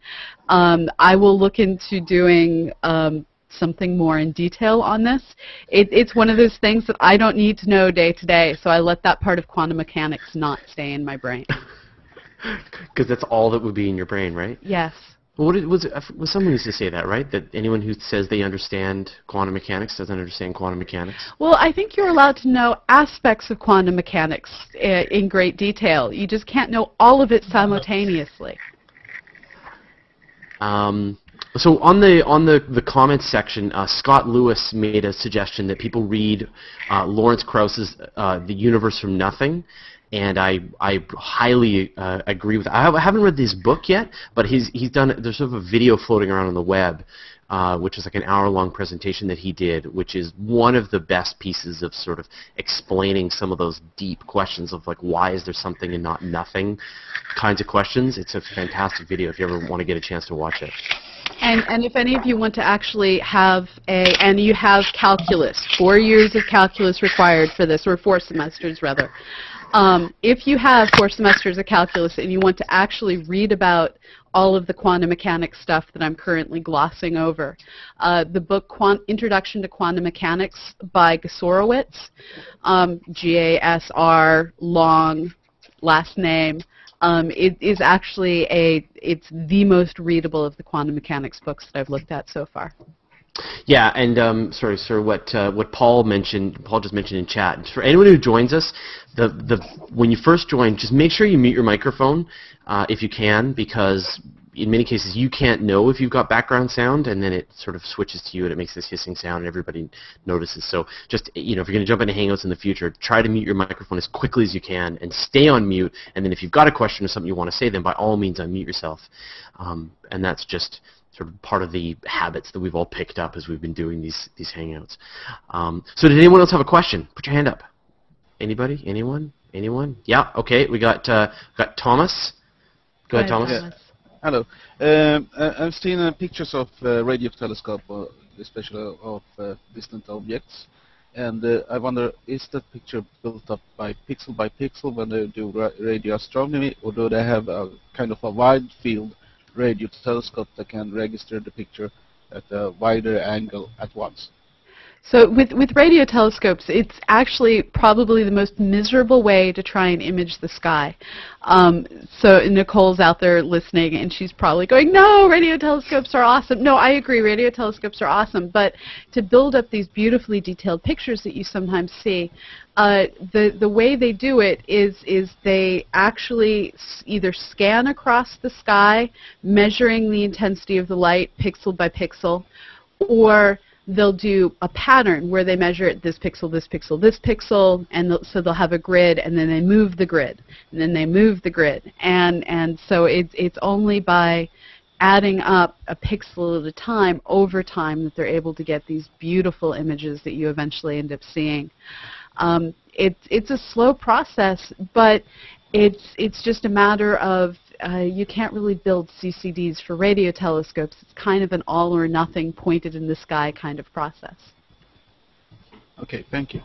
Um, I will look into doing um, something more in detail on this. It, it's one of those things that I don't need to know day to day, so I let that part of quantum mechanics not stay in my brain. (laughs) Because that's all that would be in your brain, right? Yes. Well, what it, was it, was someone used to say that, right? That anyone who says they understand quantum mechanics doesn't understand quantum mechanics. Well, I think you're allowed to know aspects of quantum mechanics uh, in great detail. You just can't know all of it simultaneously. Um, so on the on the the comments section, uh, Scott Lewis made a suggestion that people read uh, Lawrence Krauss's uh, The Universe from Nothing, and I I highly uh, agree with. That. I haven't read this book yet, but he's he's done. There's sort of a video floating around on the web. Uh, which is like an hour-long presentation that he did, which is one of the best pieces of sort of explaining some of those deep questions of like why is there something and not nothing kinds of questions. It's a fantastic video if you ever want to get a chance to watch it. And, and if any of you want to actually have a, and you have calculus, four years of calculus required for this, or four semesters rather. Um, if you have four semesters of calculus and you want to actually read about all of the quantum mechanics stuff that I'm currently glossing over, uh, the book Quant- Introduction to Quantum Mechanics by Gasiorowicz, um, G-A-S-R, long last name, um, it is actually a it's the most readable of the quantum mechanics books that I've looked at so far. Yeah, and um, sorry, sir. What uh, what Paul mentioned, Paul just mentioned in chat. For anyone who joins us, the the when you first join, just make sure you mute your microphone uh, if you can, because in many cases you can't know if you've got background sound, and then it sort of switches to you and it makes this hissing sound, and everybody notices. So just you know, if you're going to jump into Hangouts in the future, try to mute your microphone as quickly as you can, and stay on mute. And then if you've got a question or something you want to say, then by all means unmute yourself. Um, and that's just sort of part of the habits that we've all picked up as we've been doing these these hangouts. Um, so did anyone else have a question? Put your hand up. Anybody? Anyone? Anyone? Yeah. Okay. We got uh, got Thomas. Go ahead, Thomas. Yeah. Hello. Um, I- I've seen uh, pictures of uh, radio telescope, uh, especially of uh, distant objects, and uh, I wonder, is that picture built up by pixel by pixel when they do ra- radio astronomy, or do they have a kind of a wide field radio telescope that can register the picture at a wider angle at once? So with, with radio telescopes, it's actually probably the most miserable way to try and image the sky. Um, so Nicole's out there listening, and she's probably going, no, radio telescopes are awesome. No, I agree, radio telescopes are awesome. But to build up these beautifully detailed pictures that you sometimes see, uh, the, the way they do it is, is they actually either scan across the sky, measuring the intensity of the light pixel by pixel, or they'll do a pattern where they measure it this pixel, this pixel, this pixel, and they'll, so they'll have a grid, and then they move the grid, and then they move the grid, and and so it's it's only by adding up a pixel at a time over time that they're able to get these beautiful images that you eventually end up seeing. Um, it's it's a slow process, but it's it's just a matter of uh, you can't really build CCDs for radio telescopes. It's kind of an all or nothing, pointed in the sky kind of process. Okay, thank you.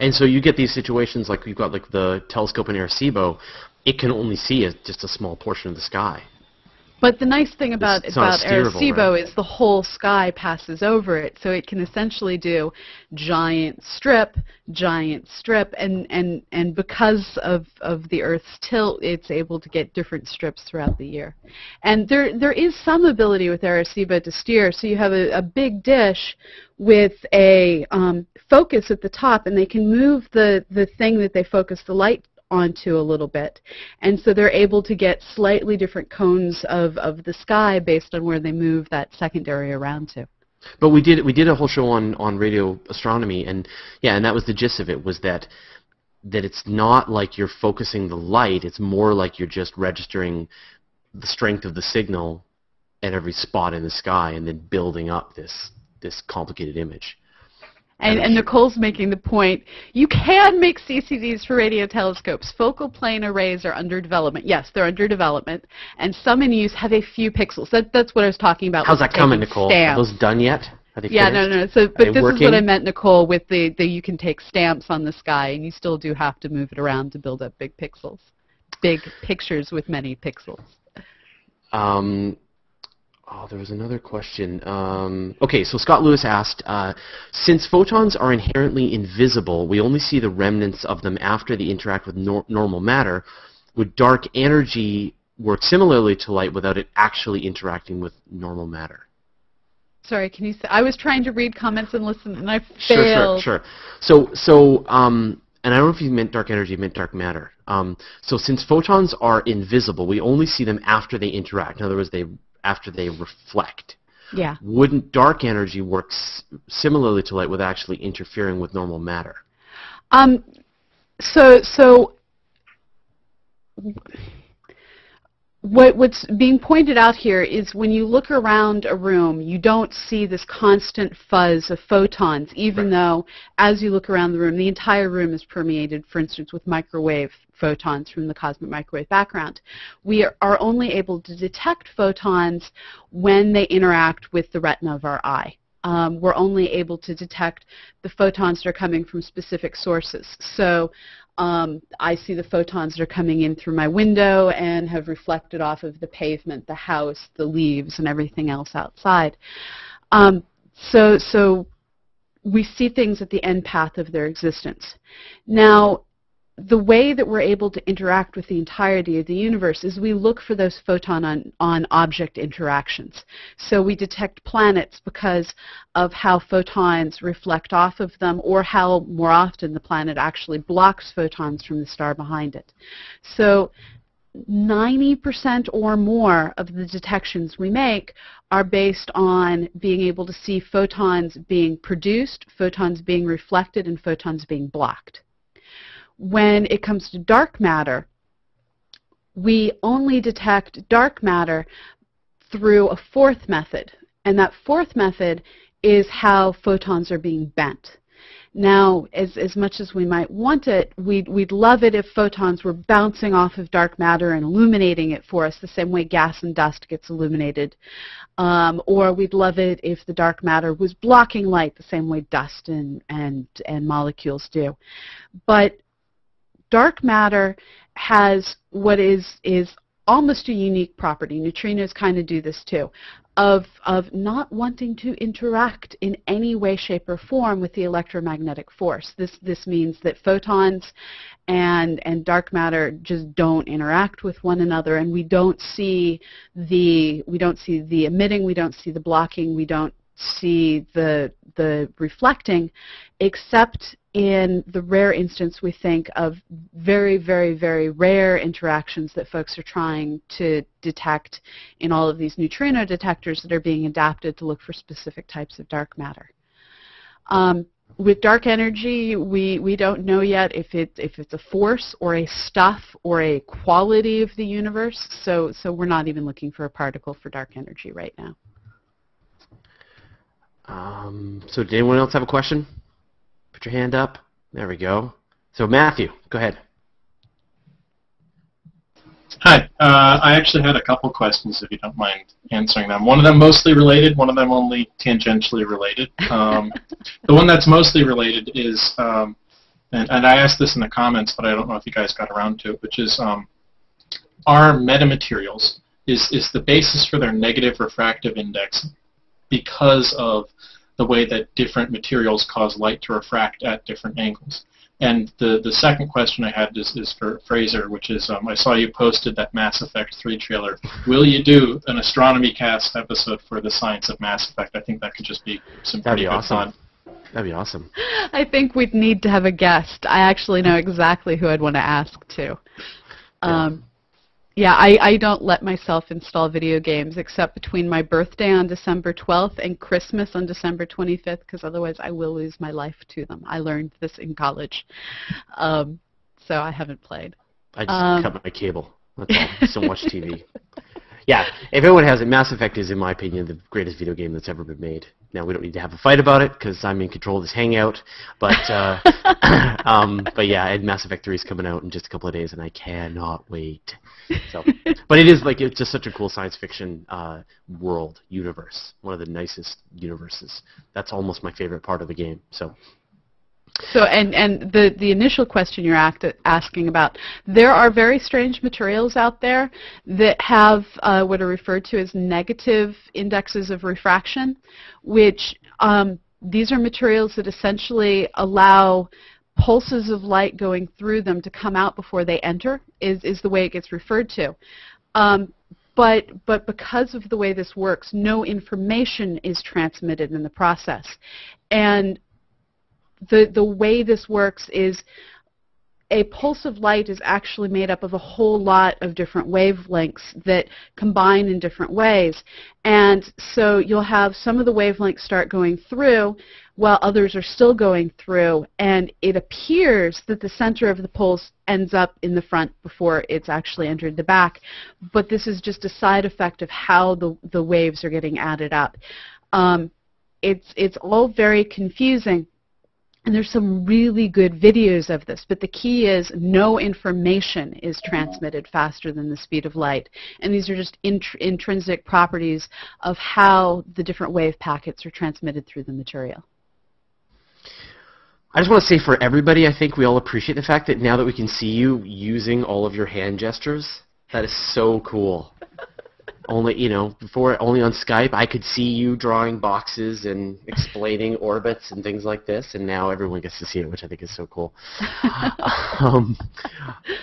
And so you get these situations like you've got like the telescope in Arecibo, it can only see a, just a small portion of the sky. But the nice thing about it's about Arecibo right? is the whole sky passes over it, so it can essentially do giant strip, giant strip, and and and because of of the Earth's tilt, it's able to get different strips throughout the year. And there there is some ability with Arecibo to steer, so you have a, a big dish with a um, focus at the top, and they can move the the thing that they focus the light onto a little bit. And so they're able to get slightly different cones of, of the sky based on where they move that secondary around to. But we did we did a whole show on on radio astronomy, and yeah, and that was the gist of it was that that it's not like you're focusing the light; it's more like you're just registering the strength of the signal at every spot in the sky, and then building up this this complicated image. And, and Nicole's making the point, you can make CCDs for radio telescopes. Focal plane arrays are under development. Yes, they're under development. And some in use have a few pixels. That, that's what I was talking about. How's that coming, Nicole? Are those done yet? Yeah, no, finished? no. So, but this is what I meant, Nicole, with the, the you can take stamps on the sky, and you still do have to move it around to build up big pixels, big pictures with many pixels. Um, oh, there was another question. Um, okay, so Scott Lewis asked, uh, since photons are inherently invisible, we only see the remnants of them after they interact with nor- normal matter. Would dark energy work similarly to light without it actually interacting with normal matter? Sorry, can you say? I was trying to read comments and listen, and I failed. Sure, sure, sure. So, so, um, and I don't know if you meant dark energy, you meant dark matter. Um, so since photons are invisible, we only see them after they interact. In other words, they after they reflect. Yeah. Wouldn't dark energy work s- similarly to light with actually interfering with normal matter? Um, so, so what, what's being pointed out here is when you look around a room, you don't see this constant fuzz of photons, even Right. though as you look around the room, the entire room is permeated, for instance, with microwave photons from the cosmic microwave background. We are, only able to detect photons when they interact with the retina of our eye. Um, we're only able to detect the photons that are coming from specific sources. So um, I see the photons that are coming in through my window and have reflected off of the pavement, the house, the leaves, and everything else outside. Um, so, so we see things at the end path of their existence. Now, the way that we're able to interact with the entirety of the universe is we look for those photon on, on object interactions. So we detect planets because of how photons reflect off of them or how more often the planet actually blocks photons from the star behind it. So 90% or more of the detections we make are based on being able to see photons being produced, photons being reflected, and photons being blocked. When it comes to dark matter, we only detect dark matter through a fourth method, and that fourth method is how photons are being bent. Now, as, as much as we might want it, we'd, we'd love it if photons were bouncing off of dark matter and illuminating it for us the same way gas and dust gets illuminated. Um, or we'd love it if the dark matter was blocking light the same way dust and, and, and molecules do. But dark matter has what is, is almost a unique property. Neutrinos kind of do this too. of, of not wanting to interact in any way, shape, or form with the electromagnetic force. This, this means that photons and, and dark matter just don't interact with one another, and we don't see the, we don't see the emitting, we don't see the blocking, we don't see the, the reflecting, except in the rare instance we think of very, very, very rare interactions that folks are trying to detect in all of these neutrino detectors that are being adapted to look for specific types of dark matter. Um, with dark energy, we, we don't know yet if, it, if it's a force or a stuff or a quality of the universe, so, so we're not even looking for a particle for dark energy right now. Um, so did anyone else have a question? Put your hand up. There we go. So Matthew, go ahead. Hi. Uh, I actually had a couple questions, if you don't mind answering them. One of them mostly related, one of them only tangentially related. Um, (laughs) the one that's mostly related is, um, and, and, I asked this in the comments, but I don't know if you guys got around to it, which is, um, are metamaterials, is, is the basis for their negative refractive index because of the way that different materials cause light to refract at different angles. And the, the second question I had is, is for Fraser, which is um, I saw you posted that Mass Effect 3 trailer. Will you do an Astronomy Cast episode for the science of Mass Effect? I think that could just be some That'd pretty be good awesome. fun. That'd be awesome. I think we'd need to have a guest. I actually know exactly who I'd want to ask to. Um, yeah, I, I don't let myself install video games except between my birthday on December 12th and Christmas on December 25th because otherwise I will lose my life to them. I learned this in college. Um, so I haven't played. I just Um, cut my cable. That's all. Just don't watch TV. (laughs) Yeah, if has it, Mass Effect is, in my opinion, the greatest video game that's ever been made. Now we don't need to have a fight about it because I'm in control of this hangout. But uh, (laughs) um, but yeah, and Mass Effect 3 is coming out in just a couple of days, and I cannot wait. So, (laughs) but it is like it's just such a cool science fiction uh, world universe. One of the nicest universes. That's almost my favorite part of the game. So So, and, and the, the initial question you're act, asking about, there are very strange materials out there that have uh, what are referred to as negative indexes of refraction, which um, these are materials that essentially allow pulses of light going through them to come out before they enter, is, is the way it gets referred to. Um, but, but because of the way this works, no information is transmitted in the process. And the, the way this works is a pulse of light is actually made up of a whole lot of different wavelengths that combine in different ways. And so you'll have some of the wavelengths start going through while others are still going through. And it appears that the center of the pulse ends up in the front before it's actually entered the back. But this is just a side effect of how the, the waves are getting added up. Um, it's, it's all very confusing. And there's some really good videos of this, but the key is no information is transmitted faster than the speed of light. And these are just int- intrinsic properties of how the different wave packets are transmitted through the material. I just want to say for everybody, I think we all appreciate the fact that now that we can see you using all of your hand gestures, that is so cool. (laughs) only, you know, before only on Skype, I could see you drawing boxes and explaining orbits and things like this, and now everyone gets to see it, which I think is so cool. (laughs) um,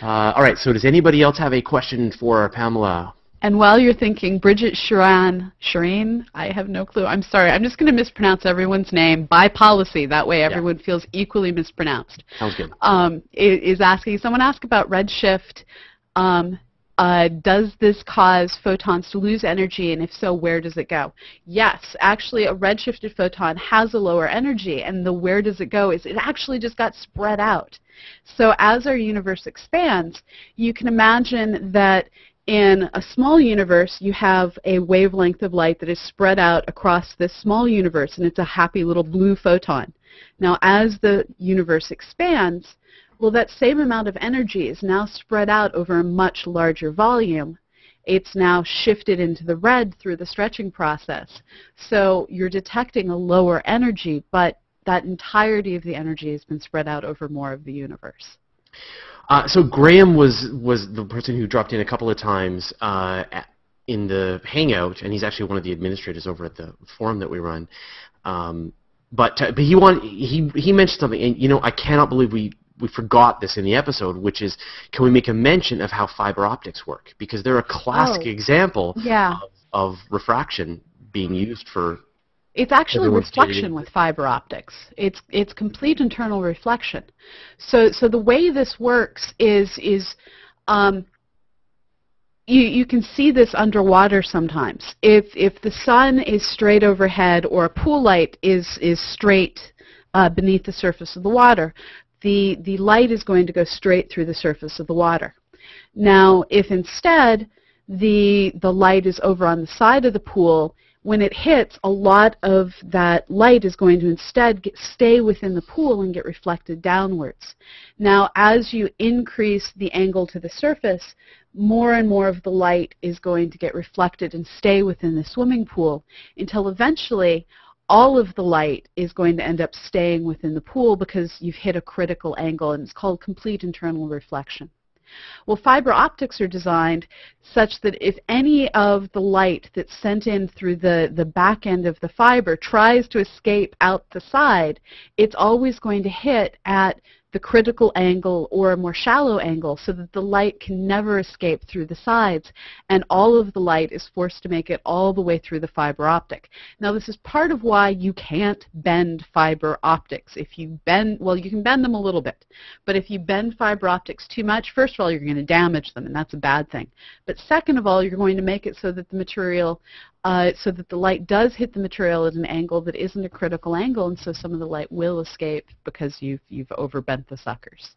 uh, all right, so does anybody else have a question for Pamela? And while you're thinking, Bridget Sharan, Shireen, I have no clue. I'm sorry. I'm just going to mispronounce everyone's name by policy. That way everyone feels equally mispronounced. Sounds good. Um, is asking, someone asked about redshift. Um, uh, does this cause photons to lose energy, and if so, where does it go? Yes, actually, a redshifted photon has a lower energy, and the where does it go is it actually just got spread out. So as our universe expands, you can imagine that in a small universe, you have a wavelength of light that is spread out across this small universe, and it's a happy little blue photon. Now, as the universe expands, well, that same amount of energy is now spread out over a much larger volume. It's now shifted into the red through the stretching process. So you're detecting a lower energy, but that entirety of the energy has been spread out over more of the universe. Uh, so Graham was was the person who dropped in a couple of times, uh, in the Hangout, and he's actually one of the administrators over at the forum that we run. Um, but but he want he he mentioned something, and you know I cannot believe we we forgot this in the episode, which is can we make a mention of how fiber optics work because they're a classic Oh. example Yeah. of, of refraction being used for It's actually reflection with fiber optics. It's it's complete internal reflection. So so the way this works is is um, you you can see this underwater sometimes. If if the sun is straight overhead or a pool light is is straight uh, beneath the surface of the water, the the light is going to go straight through the surface of the water. Now, if instead the the light is over on the side of the pool, when it hits, a lot of that light is going to instead get, stay within the pool and get reflected downwards. Now, as you increase the angle to the surface, more and more of the light is going to get reflected and stay within the swimming pool until eventually all of the light is going to end up staying within the pool because you've hit a critical angle and it's called complete internal reflection. Well, fiber optics are designed such that if any of the light that's sent in through the, the back end of the fiber tries to escape out the side, it's always going to hit at the critical angle or a more shallow angle so that the light can never escape through the sides and all of the light is forced to make it all the way through the fiber optic. Now this is part of why you can't bend fiber optics. If you bend, well you can bend them a little bit, but if you bend fiber optics too much, first of all you're going to damage them and that's a bad thing. But second of all you're going to make it so that the material uh, so that the light does hit the material at an angle that isn't a critical angle, and so some of the light will escape because you've you've overbent the suckers.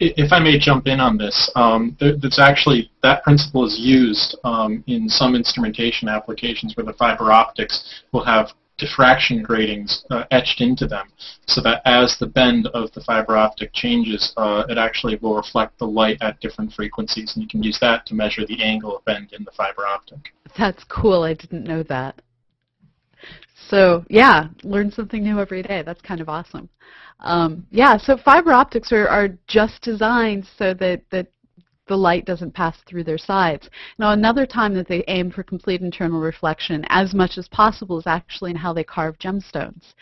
If I may jump in on this, um, that's actually that principle is used um, in some instrumentation applications where the fiber optics will have diffraction gratings uh, etched into them, so that as the bend of the fiber optic changes, uh, it actually will reflect the light at different frequencies, and you can use that to measure the angle of bend in the fiber optic. That's cool. I didn't know that. So yeah, learn something new every day. That's kind of awesome. Um, yeah, so fiber optics are, are just designed so that, that the light doesn't pass through their sides. Now another time that they aim for complete internal reflection as much as possible is actually in how they carve gemstones.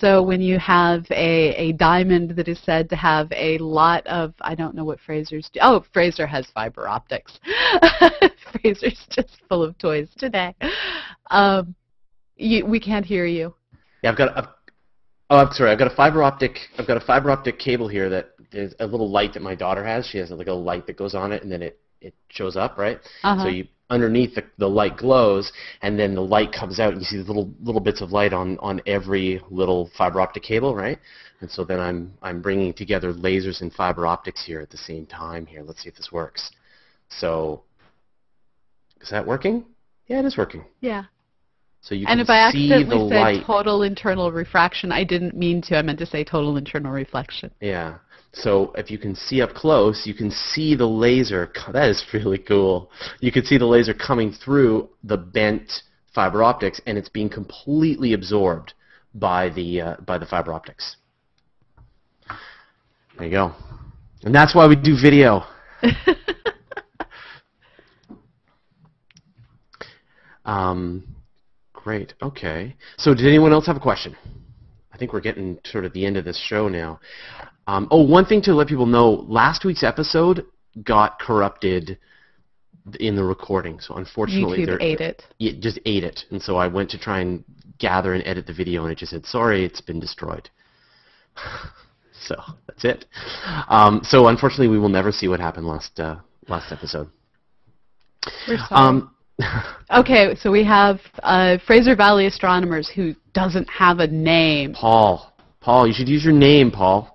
So when you have a, a diamond that is said to have a lot of, I don't know what Fraser's do. Oh, Fraser has fiber optics. (laughs) Fraser's just full of toys today. Um, you, we can't hear you. Yeah, I've got a. Oh, I'm sorry. I've got a fiber optic. I've got a fiber optic cable here that is a little light that my daughter has. She has like a light that goes on it, and then it it shows up, right? Uh-huh. So you underneath the, the light glows, and then the light comes out, and you see the little little bits of light on on every little fiber optic cable, right? And so then I'm I'm bringing together lasers and fiber optics here at the same time. Here, let's see if this works. So, is that working? Yeah, it is working. Yeah. So you And can if I see the accidentally said light. total internal refraction, I didn't mean to. I meant to say total internal reflection. Yeah. So if you can see up close, you can see the laser. (laughs) That is really cool. You can see the laser coming through the bent fiber optics, and it's being completely absorbed by the uh, by the fiber optics. There you go. And that's why we do video. (laughs) Um, great. Okay. So did anyone else have a question? I think we're getting sort of the end of this show now. Um, oh, one thing to let people know: last week's episode got corrupted in the recording, so unfortunately, YouTube ate it. it just ate it. And so I went to try and gather and edit the video, and it just said, "Sorry, it's been destroyed." (laughs) so that's it. Um, so unfortunately, we will never see what happened last uh, last episode. We're sorry. Um, (laughs) okay, so we have uh, Fraser Valley astronomers who doesn't have a name. Paul, Paul, you should use your name, Paul.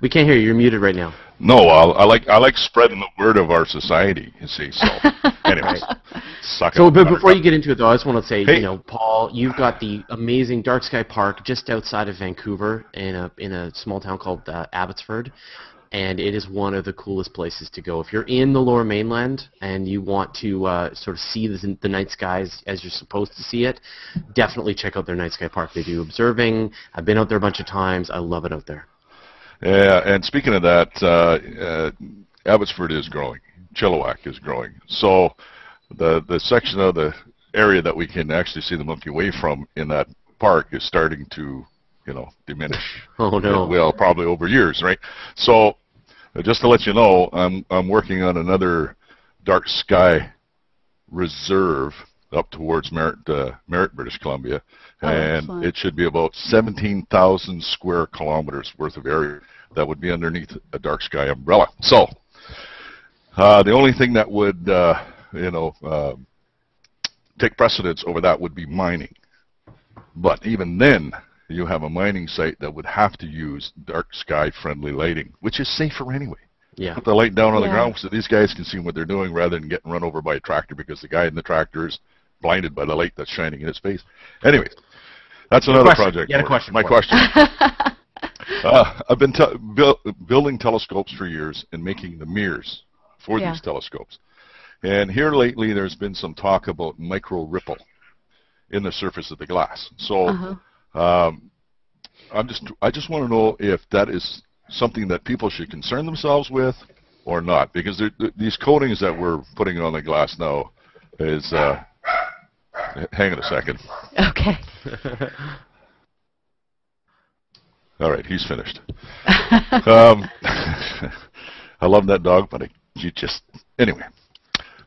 We can't hear you. You're muted right now. No, I, I like I like spreading the word of our society. You see, so (laughs) anyways, suck So, it, but before you get into it, though, I just want to say, Hey. you know, Paul, you've got the amazing Dark Sky Park just outside of Vancouver in a in a small town called uh, Abbotsford, and it is one of the coolest places to go. If you're in the Lower Mainland and you want to uh, sort of see the, the night skies as you're supposed to see it, definitely check out their Night Sky Park. They do observing. I've been out there a bunch of times. I love it out there. Yeah, and speaking of that, uh, uh, Abbotsford is growing. Chilliwack is growing. So the the section of the area that we can actually see the Milky Way from in that park is starting to, you know, diminish. (laughs) Oh no. Well, probably over years, right? So uh, just to let you know, I'm I'm working on another dark sky reserve up towards Merritt, uh, Merritt, British Columbia, Oh, and excellent. it should be about 17,000 square kilometers worth of area that would be underneath a dark sky umbrella. So uh, the only thing that would, uh, you know, uh, take precedence over that would be mining. But even then, you have a mining site that would have to use dark sky friendly lighting, which is safer anyway. Yeah. Put the light down on the ground so these guys can see what they're doing rather than getting run over by a tractor because the guy in the tractor is blinded by the light that's shining in his face. Anyway, that's another question. project. You had a question My question. (laughs) uh, I've been te- buil- building telescopes for years and making the mirrors for Yeah. these telescopes. And here lately, there's been some talk about micro ripple in the surface of the glass. So Uh-huh. Um, I'm just I just want to know if that is something that people should concern themselves with or not, because these coatings that we're putting on the glass now is. Uh, hang on a second. Okay. (laughs) All right, he's finished. (laughs) um, (laughs) I love that dog, but I, you just anyway.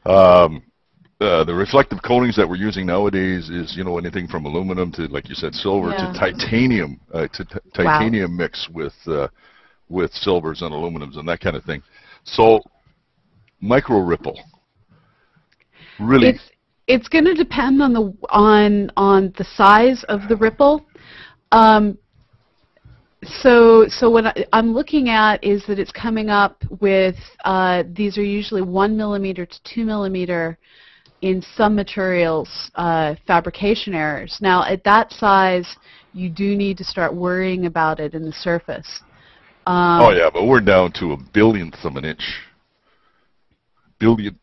Um, uh, the reflective coatings that we're using nowadays is you know anything from aluminum to like you said silver Yeah. to titanium uh, to t- titanium mix with uh, with silvers and aluminums and that kind of thing. So micro ripple really It's it's going to depend on the on on the size of the ripple. Um, so so what I, I'm looking at is that it's coming up with uh, these are usually one millimeter to two millimeter in some materials uh, fabrication errors. Now at that size, you do need to start worrying about it in the surface. Um, oh yeah, but we're down to a billionth of an inch. Billionth.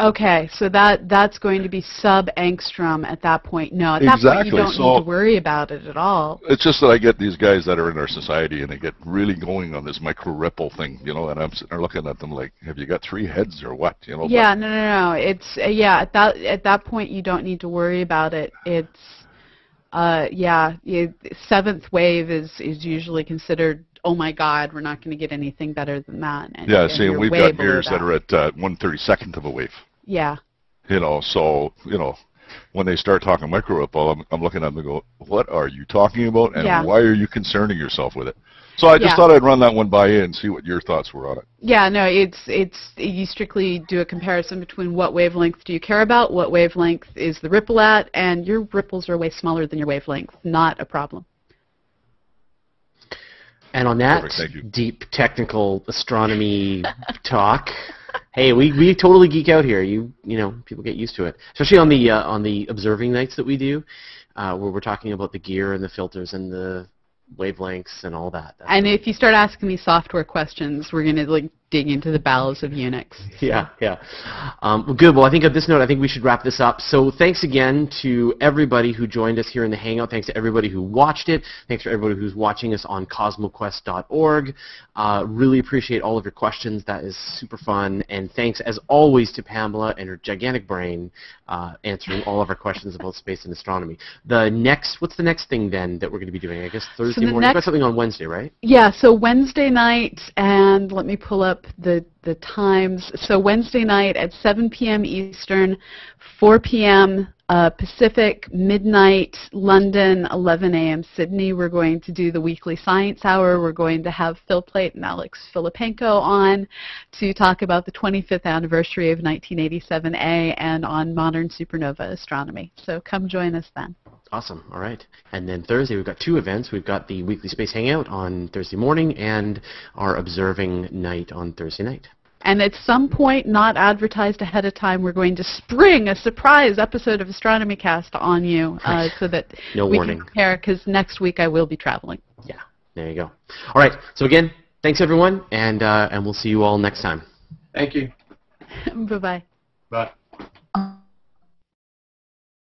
Okay, so that that's going to be sub angstrom at that point. No, at that point you don't so- need to worry about it at all. It's just that I get these guys that are in our society and they get really going on this micro ripple thing, you know, and I'm sitting there looking at them like, have you got three heads or what, you know? Yeah, no, no, no. It's uh, yeah. At that at that point you don't need to worry about it. It's uh yeah. You, seventh wave is is usually considered. Oh my God, we're not going to get anything better than that. And, yeah, see, you're we've got mirrors that. are at uh, one thirty second of a wave, Yeah, you know, so you know, when they start talking micro ripple, I'm, I'm looking at them and go, what are you talking about, and Yeah. why are you concerning yourself with it? So I just Yeah. thought I'd run that one by you and see what your thoughts were on it. yeah. No, it's it's you strictly do a comparison between what wavelength do you care about, what wavelength is the ripple at, and your ripples are way smaller than your wavelength. Not a problem. And on that Perfect, deep technical astronomy talk, hey, we, we totally geek out here. You you know people get used to it, especially on the uh, on the observing nights that we do, uh, where we're talking about the gear and the filters and the wavelengths and all that. That's And if you start asking me software questions, we're going to like dig into the bowels of Unix. (laughs) Yeah, yeah. Um, well, good. Well, I think at this note, I think we should wrap this up. So thanks again to everybody who joined us here in the Hangout. Thanks to everybody who watched it. Thanks for everybody who's watching us on cosmoquest.org. Uh, really appreciate all of your questions. That is super fun. And thanks, as always, to Pamela and her gigantic brain uh, answering all of our questions about space and astronomy. The next, what's the next thing then that we're going to be doing? I guess Thursday the morning. We've got something on Wednesday, right? Yeah, so Wednesday night, and let me pull up the, the times. So Wednesday night at 7 p.m. Eastern, 4 p.m. Uh, Pacific, midnight London, 11 a.m. Sydney. We're going to do the weekly science hour. We're going to have Phil Plait and Alex Filippenko on to talk about the 25th anniversary of 1987A and on modern supernova astronomy. So come join us then. Awesome. All right. And then Thursday, we've got two events. We've got the Weekly Space Hangout on Thursday morning and our Observing Night on Thursday night. And at some point, not advertised ahead of time, we're going to spring a surprise episode of Astronomy Cast on you uh, so that No we warning. can compare, because next week I will be traveling. Yeah. There you go. All right. So again, thanks everyone, and uh, and we'll see you all next time. Thank you. (laughs) Bye-bye. Bye.